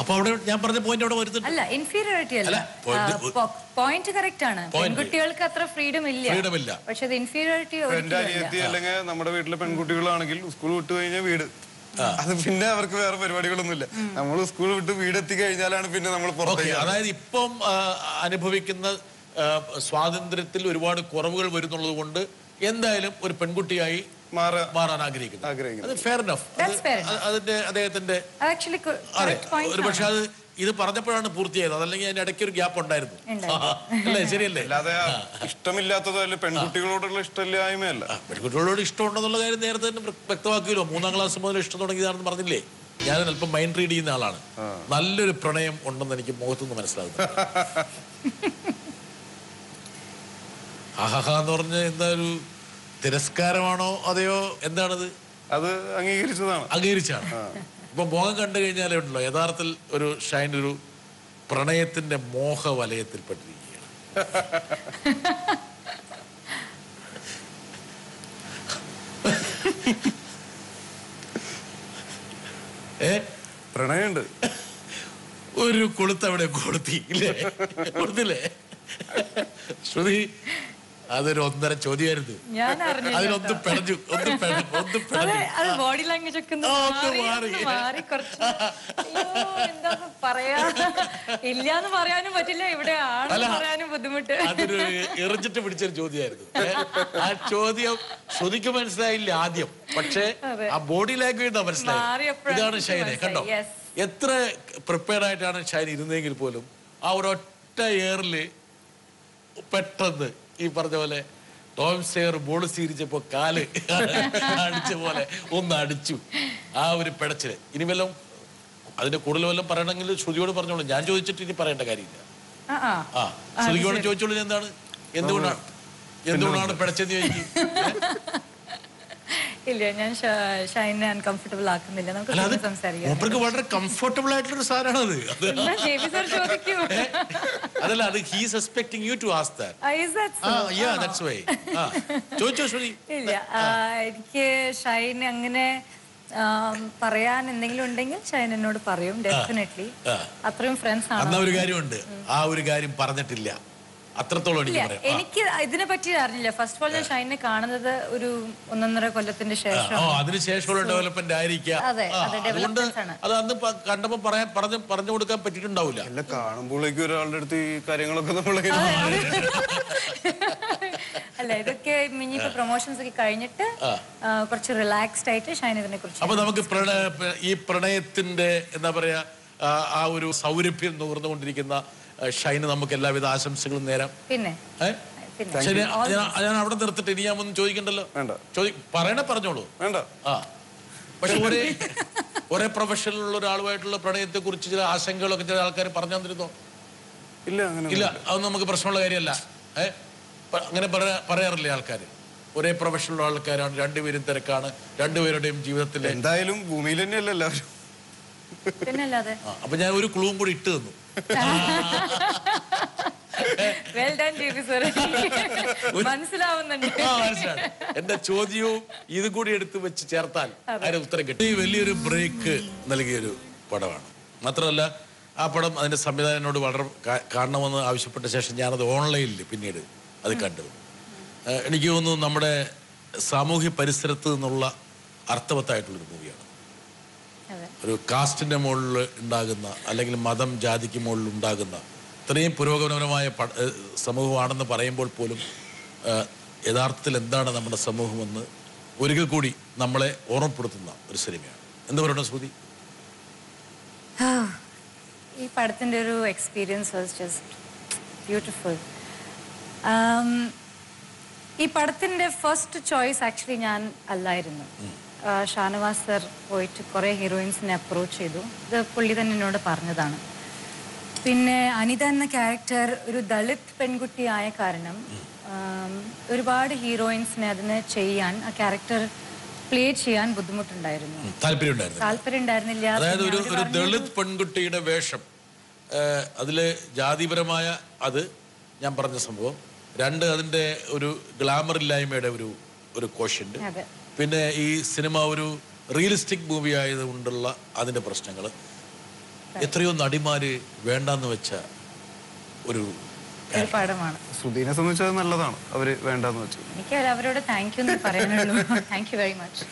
അപ്പൊ അവിടെ ഞാൻ പറഞ്ഞ പോയിന്റ് അവിടെ വരുന്നുണ്ട് അല്ല ഇൻഫീരിയോറിറ്റി അല്ല. പോയിന്റ് കറക്റ്റ് ആണ്. പെൺകുട്ടികൾക്ക് അത്ര ഫ്രീഡം ഇല്ല. ഫ്രീഡം ഇല്ല. പക്ഷെ അത് ഇൻഫീരിയോറിറ്റി എന്റെ അനിയത്തി അല്ലെങ്കിൽ നമ്മുടെ വീട്ടിലെ പെൺകുട്ടികളാണെങ്കിൽ സ്കൂൾ വിട്ട് കഴിഞ്ഞാൽ വീട്. അത് പിന്നെ അവർക്ക് വേറെ പരിപാടികളൊന്നുമില്ല. നമ്മൾ സ്കൂൾ വിട്ട് വീട് എത്തി കഴിഞ്ഞാലാണ് പിന്നെ നമ്മൾ പുറത്തേക്ക് അതായത് ഇപ്പം അനുഭവിക്കുന്ന സ്വാതന്ത്ര്യത്തിൽ ഒരുപാട് കുറവുകൾ വരുന്നുള്ളത് കൊണ്ട് എന്തായാലും ഒരു പെൺകുട്ടിയായി മാറാൻ ആഗ്രഹിക്കുന്നു. ആഗ്രഹിക്കുന്നു. അത് ഫെയർ എനഫ് That's അതിന്റെ അദ്ദേഹത്തിന്റെ ആക്ച്വലി അതെ ഒരു പക്ഷെ അത് ഇത് പറഞ്ഞപ്പോഴാണ് പൂർത്തിയായത്. അതല്ലെങ്കിൽ അതിന്റെ ഇടയ്ക്ക് ഒരു ഗ്യാപ്പ് ഉണ്ടായിരുന്നു. അല്ലേ? ശരിയല്ലേ? അല്ലാതെ ഇഷ്ടമില്ലാത്തതല്ല പെൺകുട്ടികളോടുള്ള ഇഷ്ടമില്ലായ്മയല്ല. പെൺകുട്ടികളോട് ഇഷ്ടമുണ്ടെന്നുള്ള കാര്യം നേരത്തെ തന്നെ വ്യ- വ്യക്തമാക്കിയല്ലോ. മൂന്നാം ക്ലാസ് മുതൽ ഇഷ്ടം തുടങ്ങിയതാണെന്ന് പറഞ്ഞില്ലേ? ഞാൻ അല്പം മൈൻഡ് റീഡ് ചെയ്യുന്ന ആളാണ്. നല്ലൊരു പ്രണയം ഉണ്ടെന്ന് എനിക്ക് മുഖത്തുനിന്ന് മനസ്സിലാകുന്നു. ആഹാ എന്ന് പറഞ്ഞ എന്താ ഒരു തിരസ്കാരമാണോ അതെയോ? എന്താണത്? അത് അംഗീകരിച്ചതാണ്. അംഗീകരിച്ചാണ്. ഇപ്പൊ മോഹം കണ്ടു കഴിഞ്ഞാലേ ഉണ്ടല്ലോ യഥാർത്ഥത്തിൽ ഒരു ഷൈൻ ഒരു പ്രണയത്തിന്റെ മോഹ മോഹവലയത്തിൽപ്പെട്ടിരിക്കുകയാണ്. ഏ? പ്രണയമുണ്ട്. ഒരു കൊളുത്തവിടെ കൊടുത്തി ഇല്ലേ കൊടുത്തില്ലേ ശ്രുതി അതൊരു ഒന്നര ചോദ്യമായിരുന്നു. അതിലൊന്ന് പിഴഞ്ഞു ഒന്ന് ഒന്ന് പിഴഞ്ഞു ബോഡി ലാംഗ്വേജ് ഒക്കെ മാറി, അയ്യോ, പറയാ? ഇല്ലാന്ന് പറയാനും പറ്റില്ല ഇവിടെ ആണെന്ന് പറയാനും ബുദ്ധിമുട്ട്. അതൊരു എറിഞ്ഞിട്ട് പിടിച്ചൊരു ചോദ്യമായിരുന്നു. ആ ചോദ്യം ശ്രുതിക്ക് മനസ്സിലായില്ല ആദ്യം. പക്ഷേ ആ ബോഡി ലാംഗ്വേജ് മനസ്സിലായി. ഇതാണ് ഷൈനെ കണ്ടോ? എത്ര പ്രിപ്പയർഡ് ആയിട്ടാണ് ഷൈൻ ഇരുന്നെങ്കിൽ പോലും ആ ഒരൊറ്റ എയറിൽ പെട്ടെന്ന് ഈ പറഞ്ഞ പോലെ ടോം സെയർ ബോൾ സ്വീകരിച്ചപ്പോ കാൽ അടിച്ച പോലെ ഒന്ന് അടിച്ചു. ആ ഒരു പിടച്ചിൽ. ഇനി വല്ലതും അതിന്റെ കൂടുതൽ വല്ലതും പറയണമെങ്കിൽ ശ്രുതിയോട് പറഞ്ഞോളൂ. ഞാൻ ചോദിച്ചിട്ട് ഇനി പറയേണ്ട കാര്യമില്ല. ആ ശ്രുതിയോട് ചോദിച്ചോളൂ എന്താണ്? എന്തുകൊണ്ടാണ് എന്തുകൊണ്ടാണ് പിടച്ചെന്ന് ചോദിക്കും? ഇല്ല ഞാൻ ഷ- ഷൈനെ അൺകംഫർട്ടബിൾ ആക്കുന്നില്ല. നമുക്ക് അല്ല അത് സംസാരിക്കാം. വളരെ കംഫർട്ടബിൾ ആയിട്ടുള്ള ഒരു അത് അതല്ല he you to that why ചോദിച്ചോ ശ്രുതി? ഇല്ല എനിക്ക് ഷൈൻ അങ്ങനെ പറയാൻ എന്തെങ്കിലും ഉണ്ടെങ്കിൽ ഷൈൻ എന്നോട് പറയും ഡെഫിനറ്റ്ലി അത്രയും ഫ്രണ്ട്സ് ആണ്? ഒരു കാര്യമുണ്ട്. ആ ഒരു കാര്യം പറഞ്ഞിട്ടില്ല. അത്രത്തോളം എനിക്ക് പറയാം. എനിക്ക് ഇതിനെ പറ്റി അറിയില്ല ഫസ്റ്റ് ഓഫ് ഓൾ ഞാൻ ഷൈനെ കാണുന്നത് ഒരു ഒന്നൊന്നര കൊല്ലത്തിന്റെ ശേഷം ഓ അതിനുശേഷമുള്ള ഡെവലപ്മെന്റ് ആയിരിക്കാം. അതെ, അതെ, അതുകൊണ്ട് ആണ്. അത് അന്ന് കണ്ടപ്പോ പറയാൻ പറഞ്ഞു പറഞ്ഞു കൊടുക്കാൻ പറ്റിയിട്ടുണ്ടാവില്ല. അല്ല കാണുമ്പോഴേക്കും ഒരാളുടെ അടുത്ത് ഈ കാര്യങ്ങളൊക്കെ നമ്മൾ അല്ല ഇതൊക്കെ ഇനിയിപ്പോ പ്രൊമോഷൻസ് ഒക്കെ കഴിഞ്ഞിട്ട് കുറച്ച് റിലാക്സ്ഡ് ആയിട്ട് ഷൈൻ ഇതിനെ കുറിച്ച് അപ്പൊ നമുക്ക് പ്രണയ ഈ പ്രണയത്തിന്റെ എന്താ പറയാ ആ, ഒരു സൗരഭ്യം നുകർന്നുകൊണ്ടിരിക്കുന്ന ആ, ഷൈന് നമുക്ക് എല്ലാവിധ ആശംസകളും നേരാം. പിന്നെ? ശരി ഞാൻ അവിടെ നിർത്തിട്ട് ഇനി ഞാൻ ഒന്നും ചോദിക്കണ്ടല്ലോ ചോദി പറയണേ പറഞ്ഞോളൂ. വേണ്ട. ആ. പക്ഷെ ഒരേ ഒരേ പ്രൊഫഷനിലുള്ള ഒരാളുമായിട്ടുള്ള പ്രണയത്തെ കുറിച്ച് ചില ആശങ്കകളൊക്കെ ചില ആൾക്കാർ പറഞ്ഞു തന്നിരുന്നോ ഇല്ല അങ്ങനെ ഇല്ല അത് നമുക്ക് പ്രശ്നമുള്ള കാര്യമല്ല. ഏ? അങ്ങനെ പറയാ- പറയാറില്ലേ ആൾക്കാർ ഒരേ പ്രൊഫഷനിലുള്ള ആൾക്കാരാണ് രണ്ടുപേരും തിരക്കാണ് രണ്ടുപേരുടെയും ജീവിതത്തിൽ എന്തായാലും ഭൂമിയിൽ തന്നെയല്ല എല്ലാവരും. അപ്പൊ ഞാൻ ഒരു ക്ലൂവും കൂടി ഇട്ട് തന്നു. വെൽ ഡൺ ജെബി സർ മനസ്സിലാവുന്നുണ്ട്. എന്റെ ചോദ്യവും ഇതും കൂടി എടുത്ത് വെച്ച് ചേർത്താൽ അതിന് ഉത്തരം കിട്ടും. ഈ വലിയൊരു ബ്രേക്ക് നൽകിയൊരു പടമാണ്. മാത്രമല്ല ആ പടം അതിന്റെ സംവിധായകനോട് വളരെ കാണണമെന്ന് ആവശ്യപ്പെട്ട ശേഷം ഞാനത് ഓൺലൈനിൽ പിന്നീട് അത് കണ്ടു എനിക്ക് തോന്നുന്നു നമ്മുടെ സാമൂഹ്യ പരിസരത്ത് നിന്നുള്ള അർത്ഥവത്തായിട്ടുള്ളൊരു മൂവിയാണ്. ഒരു കാസ്റ്റിന്റെ മുകളിൽ ഉണ്ടാകുന്ന അല്ലെങ്കിൽ മതം ജാതിക്ക് മുകളിൽ ഉണ്ടാകുന്ന ഇത്രയും പുരോഗമനപരമായ സമൂഹമാണെന്ന് പറയുമ്പോൾ പോലും യഥാർത്ഥത്തിൽ എന്താണ് നമ്മുടെ സമൂഹമെന്ന് ഒരിക്കൽ കൂടി നമ്മളെ ഓർമ്മപ്പെടുത്തുന്ന ഒരു സിനിമയാണ്. എന്ത് പറയണം ശ്രുതി? ഈ പടത്തിന്റെ ഒരു എക്സ്പീരിയൻസ് വാസ് ജസ്റ്റ് ബ്യൂട്ടിഫുൾ ഈ പടത്തിന്റെ ഫസ്റ്റ് ചോയ്സ് ആക്ച്വലി ഞാൻ അല്ലായിരുന്നു. ഷാനവാസ് സർ പോയിട്ട് കുറേ ഹീറോയിൻസിനെ അപ്രോച്ച് ചെയ്തു. ഇത് പുള്ളി തന്നെ എന്നോട് പറഞ്ഞതാണ്. പിന്നെ അനിത എന്ന ക്യാരക്ടർ ഒരു ദളിത് പെൺകുട്ടിയായ കാരണം ഒരുപാട് ഹീറോയിൻസിനെ അതിനെ ചെയ്യാൻ ആ ക്യാരക്ടർ പ്ലേ ചെയ്യാൻ ബുദ്ധിമുട്ടുണ്ടായിരുന്നു. താല്പര്യം ഉണ്ടായിരുന്നു താല്പര്യം ഉണ്ടായിരുന്നില്ല അതായത് ഒരു ഒരു ദളിത് പെൺകുട്ടിയുടെ വേഷം അതിലെ ജാതിപരമായ അത് ഞാൻ പറഞ്ഞ സംഭവം. രണ്ട് അതിന്റെ ഒരു ഗ്ലാമർ ഇല്ലായ്മയുടെ ഒരു ഒരു കോഷ്യന്റ് പിന്നെ ഈ സിനിമ ഒരു റിയലിസ്റ്റിക് മൂവി ആയതുകൊണ്ടുള്ള അതിന്റെ പ്രശ്നങ്ങൾ. എത്രയോ നടിമാര് വേണ്ടെന്ന് വെച്ച ഒരു ശ്രുതിനെ സംബന്ധിച്ചത് നല്ലതാണ്. അവർ വേണ്ടെന്ന് വെച്ചു. എനിക്ക് അവരോട് താങ്ക് യു എന്ന് പറയാനുള്ളൂ താങ്ക് യു വെരി മച്ച്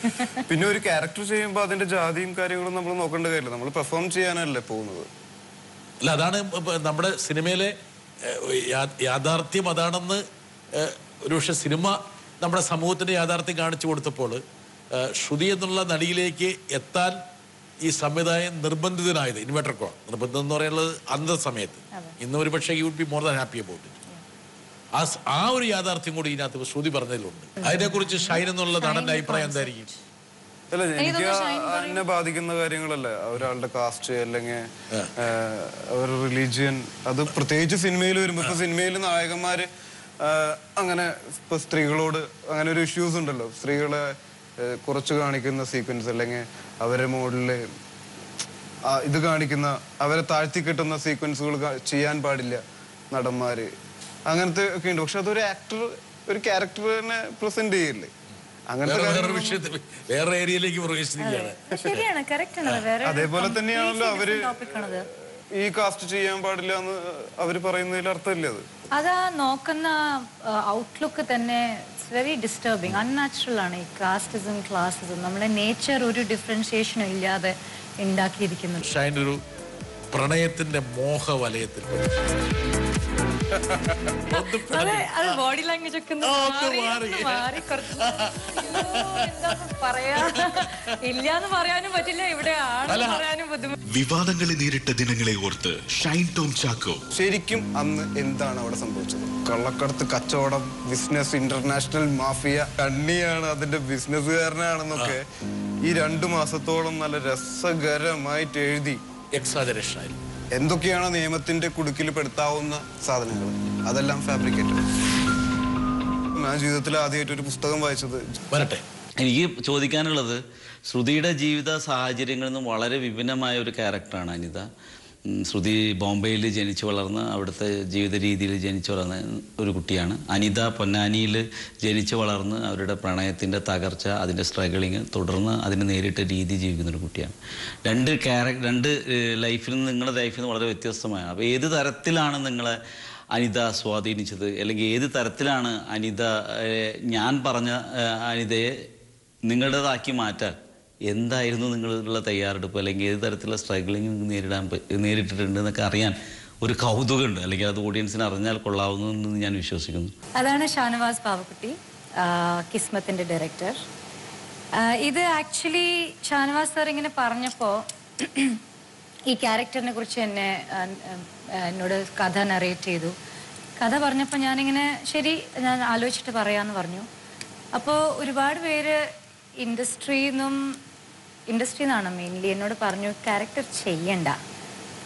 പിന്നെ ഒരു ക്യാരക്ടർ ചെയ്യുമ്പോൾ അതിന്റെ ജാതിയും കാര്യങ്ങളും നമ്മൾ നോക്കേണ്ട കാര്യമില്ല. നമ്മൾ പെർഫോം ചെയ്യാനല്ലേ പോകുന്നത്. അല്ല അതാണ് നമ്മുടെ സിനിമയിലെ യാഥാർത്ഥ്യം അതാണെന്ന് ഒരുപക്ഷെ ഒരു പക്ഷെ സിനിമ നമ്മുടെ സമൂഹത്തിന്റെ യാഥാർത്ഥ്യം കാണിച്ചു കൊടുത്തപ്പോൾ ശ്രുതി എന്നുള്ള നടിയിലേക്ക് എത്താൻ ഈ സംവിധായകൻ നിർബന്ധിതനായത് ഇൻവെർട്ടർ കോൺ നിർബന്ധം എന്ന് പറയുന്നത് അന്ന സമയത്ത് ഇന്ന് ഒരു പക്ഷേ you be more than happy about it ആ ആ ഒരു യാഥാർത്ഥ്യം കൂടി ഇതിനകത്ത് ശ്രുതി പറഞ്ഞതിലുണ്ട്. അതിനെക്കുറിച്ച് ഷൈൻ എന്നുള്ള നടന്റെ അഭിപ്രായം എന്തായിരിക്കും? അല്ല എനിക്ക് എന്നെ ബാധിക്കുന്ന കാര്യങ്ങളല്ലേ? ഒരാളുടെ കാസ്റ്റ് അല്ലെങ്കിൽ ഒരു റിലീജിയൻ അത് പ്രത്യേകിച്ച് സിനിമയിൽ വരുമ്പോ ഇപ്പൊ സിനിമയിൽ നായകന്മാര് അങ്ങനെ ഇപ്പൊ സ്ത്രീകളോട് അങ്ങനെ ഒരു ഇഷ്യൂസ് ഉണ്ടല്ലോ. സ്ത്രീകളെ കുറച്ച് കാണിക്കുന്ന സീക്വൻസ് അല്ലെങ്കിൽ അവരെ മോഡിൽ ഇത് കാണിക്കുന്ന അവരെ താഴ്ത്തി കിട്ടുന്ന സീക്വൻസുകൾ ചെയ്യാൻ പാടില്ല നടന്മാര്. അങ്ങനത്തെ ഒക്കെ ഉണ്ട്. പക്ഷെ അതൊരു ആക്ടർ ഒരു ക്യാരക്ടറിനെ പ്രസന്റ് ചെയ്യില്ലേ. അങ്ങനത്തെ വേറെ ഏരിയയിലേക്ക് പ്രവേശിക്കുകയാണ് ശരിയാണ്. കറക്റ്റ് ആണ് വേറെ അതേപോലെ തന്നെയാണല്ലോ അവർ ഈ കാസ്റ്റ് ചെയ്യാൻ പാടില്ല എന്ന് അവർ പറയുന്നതിൽ അർത്ഥമില്ല അത്. അതാ നോക്കുന്ന ഔട്ട്ലുക്ക് തന്നെ ഇറ്റ്സ് വെരി ഡിസ്റ്റർബിങ് അൺനാച്ചുറൽ ആണ് ഈ കാസ്റ്റിസം ക്ലാസിസം നമ്മുടെ നേച്ചർ ഒരു ഡിഫറൻഷിയേഷനും ഇല്ലാതെ ഉണ്ടാക്കിയിരിക്കുന്നു ഷൈൻ ഒരു പ്രണയത്തിന്റെ മോഹ വലയത്തിൽ അത് അത് ബോഡി ലാംഗ്വേജ് ഒക്കെ മാറി, കുറച്ച്. പറയാ? ഇല്ലാന്ന് പറയാനും പറ്റില്ല ഇവിടെ ആണെന്ന് പറയാനും ബുദ്ധിമുട്ട് വിവാദങ്ങളെ നേരിട്ട ദിനങ്ങളെ ഓർത്ത് ഷൈൻ ടോം ചാക്കോ ശരിക്കും അന്ന് എന്താണ് അവിടെ സംഭവിച്ചത്? കള്ളക്കടത്ത് കച്ചവടം ബിസിനസ് ഇന്റർനാഷണൽ മാഫിയ കണ്ണിയാണ് അതിന്റെ ബിസിനസ്സുകാരനാണെന്നൊക്കെ ഈ രണ്ടു മാസത്തോളം നല്ല രസകരമായിട്ട് എഴുതി. എക്സാജറേഷൻ ആയിരുന്നു. എന്തൊക്കെയാണോ നിയമത്തിന്റെ കുടുക്കിൽ പെടുത്താവുന്ന സാധനങ്ങൾ അതെല്ലാം ഫാബ്രിക്കേറ്റഡ് ഞാൻ ജീവിതത്തിൽ ആദ്യമായിട്ട് ഒരു പുസ്തകം വായിച്ചത് വരട്ടെ. എനിക്ക് ചോദിക്കാനുള്ളത് ശ്രുതിയുടെ ജീവിത സാഹചര്യങ്ങളിൽ നിന്നും വളരെ വിഭിന്നമായ ഒരു ക്യാരക്ടറാണ് അനിത. ശ്രുതി ബോംബെയിൽ ജനിച്ചു വളർന്ന് അവിടുത്തെ ജീവിത രീതിയിൽ ജനിച്ചു വളർന്ന ഒരു കുട്ടിയാണ്. അനിത പൊന്നാനിയിൽ ജനിച്ചു വളർന്ന് അവരുടെ പ്രണയത്തിന്റെ തകർച്ച അതിന്റെ സ്ട്രഗിളിങ് തുടർന്ന് അതിനെ നേരിട്ട രീതി ജീവിക്കുന്ന ഒരു കുട്ടിയാണ്. രണ്ട് ക്യാരക്ടർ രണ്ട് ലൈഫിൽ നിന്ന് നിങ്ങളുടെ ലൈഫിൽ നിന്ന് വളരെ വ്യത്യസ്തമായ. അപ്പോൾ ഏത് തരത്തിലാണ് നിങ്ങളെ അനിത സ്വാധീനിച്ചത്? അല്ലെങ്കിൽ ഏത് തരത്തിലാണ് അനിത ഞാൻ പറഞ്ഞ അനിതയെ നിങ്ങളുടേതാക്കി മാറ്റാൻ എന്തായിരുന്നു നിങ്ങളുള്ള തയ്യാറെടുപ്പ്? അല്ലെങ്കിൽ ഏത് തരത്തിലുള്ള സ്ട്രഗിളിങ് നേരിടാൻ നേരിട്ടിട്ടുണ്ട് എന്നൊക്കെ അറിയാൻ ഒരു കൗതുകമുണ്ട്. അല്ലെങ്കിൽ അത് ഓഡിയൻസിന് അറിഞ്ഞാൽ കൊള്ളാവുന്നു ഞാൻ വിശ്വസിക്കുന്നു. അതാണ് ഷാനവാസ് പാവക്കുട്ടി കിസ്മത്തിന്റെ ഡയറക്ടർ ഇത് ആക്ച്വലി ഷാനവാസ് സാർ ഇങ്ങനെ പറഞ്ഞപ്പോൾ ഈ ക്യാരക്ടറിനെ കുറിച്ച് എന്നെ എന്നോട് കഥ നറേറ്റ് ചെയ്തു. കഥ പറഞ്ഞപ്പോൾ ഞാനിങ്ങനെ ശരി ഞാൻ ആലോചിച്ചിട്ട് പറയാമെന്ന് പറഞ്ഞു. അപ്പോൾ ഒരുപാട് പേര് ഇൻഡസ്ട്രിയിൽ നിന്നും ഇൻഡസ്ട്രിയിൽ നിന്നാണ് മെയിൻലി എന്നോട് പറഞ്ഞു ക്യാരക്ടർ ചെയ്യണ്ട.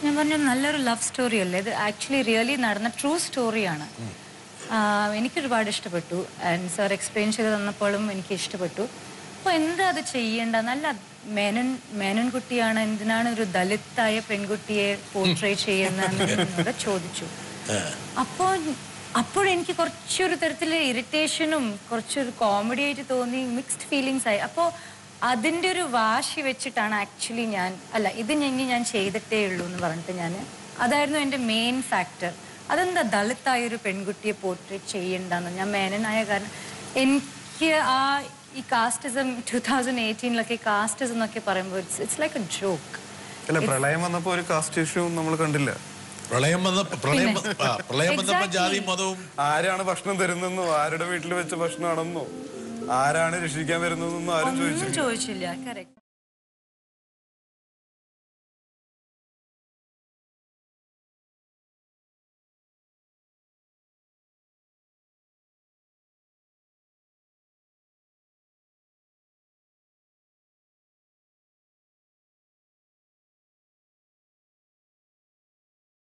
ഞാൻ പറഞ്ഞു നല്ലൊരു ലവ് സ്റ്റോറി അല്ലേ? ഇത് ആക്ച്വലി റിയലി നടന്ന ട്രൂ സ്റ്റോറിയാണ് എനിക്കൊരുപാട് ഇഷ്ടപ്പെട്ടു. ആൻഡ് സാർ എക്സ്പ്ലെയിൻ ചെയ്ത് തന്നപ്പോഴും എനിക്ക് ഇഷ്ടപ്പെട്ടു. അപ്പോൾ എന്താ അത് ചെയ്യേണ്ട? നല്ല മേനൻ മേനൻ കുട്ടിയാണ്. എന്തിനാണ് ഒരു ദലിത്തായ പെൺകുട്ടിയെ പോർട്രേ ചെയ്യുന്നതെന്ന് ചോദിച്ചു. അപ്പോൾ അപ്പോഴെനിക്ക് കുറച്ചൊരു തരത്തിൽ ഇറിറ്റേഷനും കുറച്ചൊരു കോമഡി ആയിട്ട് തോന്നി മിക്സ്ഡ് ഫീലിങ്സ് ആയി. അപ്പോൾ അതിന്റെ ഒരു വാശി വെച്ചിട്ടാണ് ആക്ച്വലി ഞാൻ അല്ല ഇത് ഞെങ്ങി ഞാൻ ചെയ്തിട്ടേ ഉള്ളൂ എന്ന് പറഞ്ഞിട്ട് ഞാൻ അതായിരുന്നു എന്റെ മെയിൻ ഫാക്ടർ അതെന്താ ദളിത്തായ ഒരു പെൺകുട്ടിയെ പോർട്രേറ്റ് ചെയ്യണ്ടെന്ന്? ഞാൻ മേനനായ കാരണം എനിക്ക് ആ ഈ കാസ്റ്റിസം ടൂ തൗസൻഡ് എയ്റ്റീനിലൊക്കെ കാസ്റ്റിസം എന്നൊക്കെ പറയുമ്പോൾ it's it's like a joke അല്ല പ്രളയം വന്നപ്പോ ഒരു കാസ്റ്റ് ഇഷ്യൂ നമ്മൾ കണ്ടില്ല. പ്രളയം വന്ന പ്രളയം പ്രളയം വന്നപ്പോ Exactly. ജാതിയും മതവും ആരാണ് ഭക്ഷണം തരുന്നെന്നോ ആരുടെ വീട്ടിൽ വെച്ച ഭക്ഷണമാണെന്നോ? ആരാണ് രക്ഷിക്കാൻ വരുന്നതെന്നൊന്നും ആരും ചോദിച്ചില്ല ചോദിച്ചില്ല. കറക്റ്റ്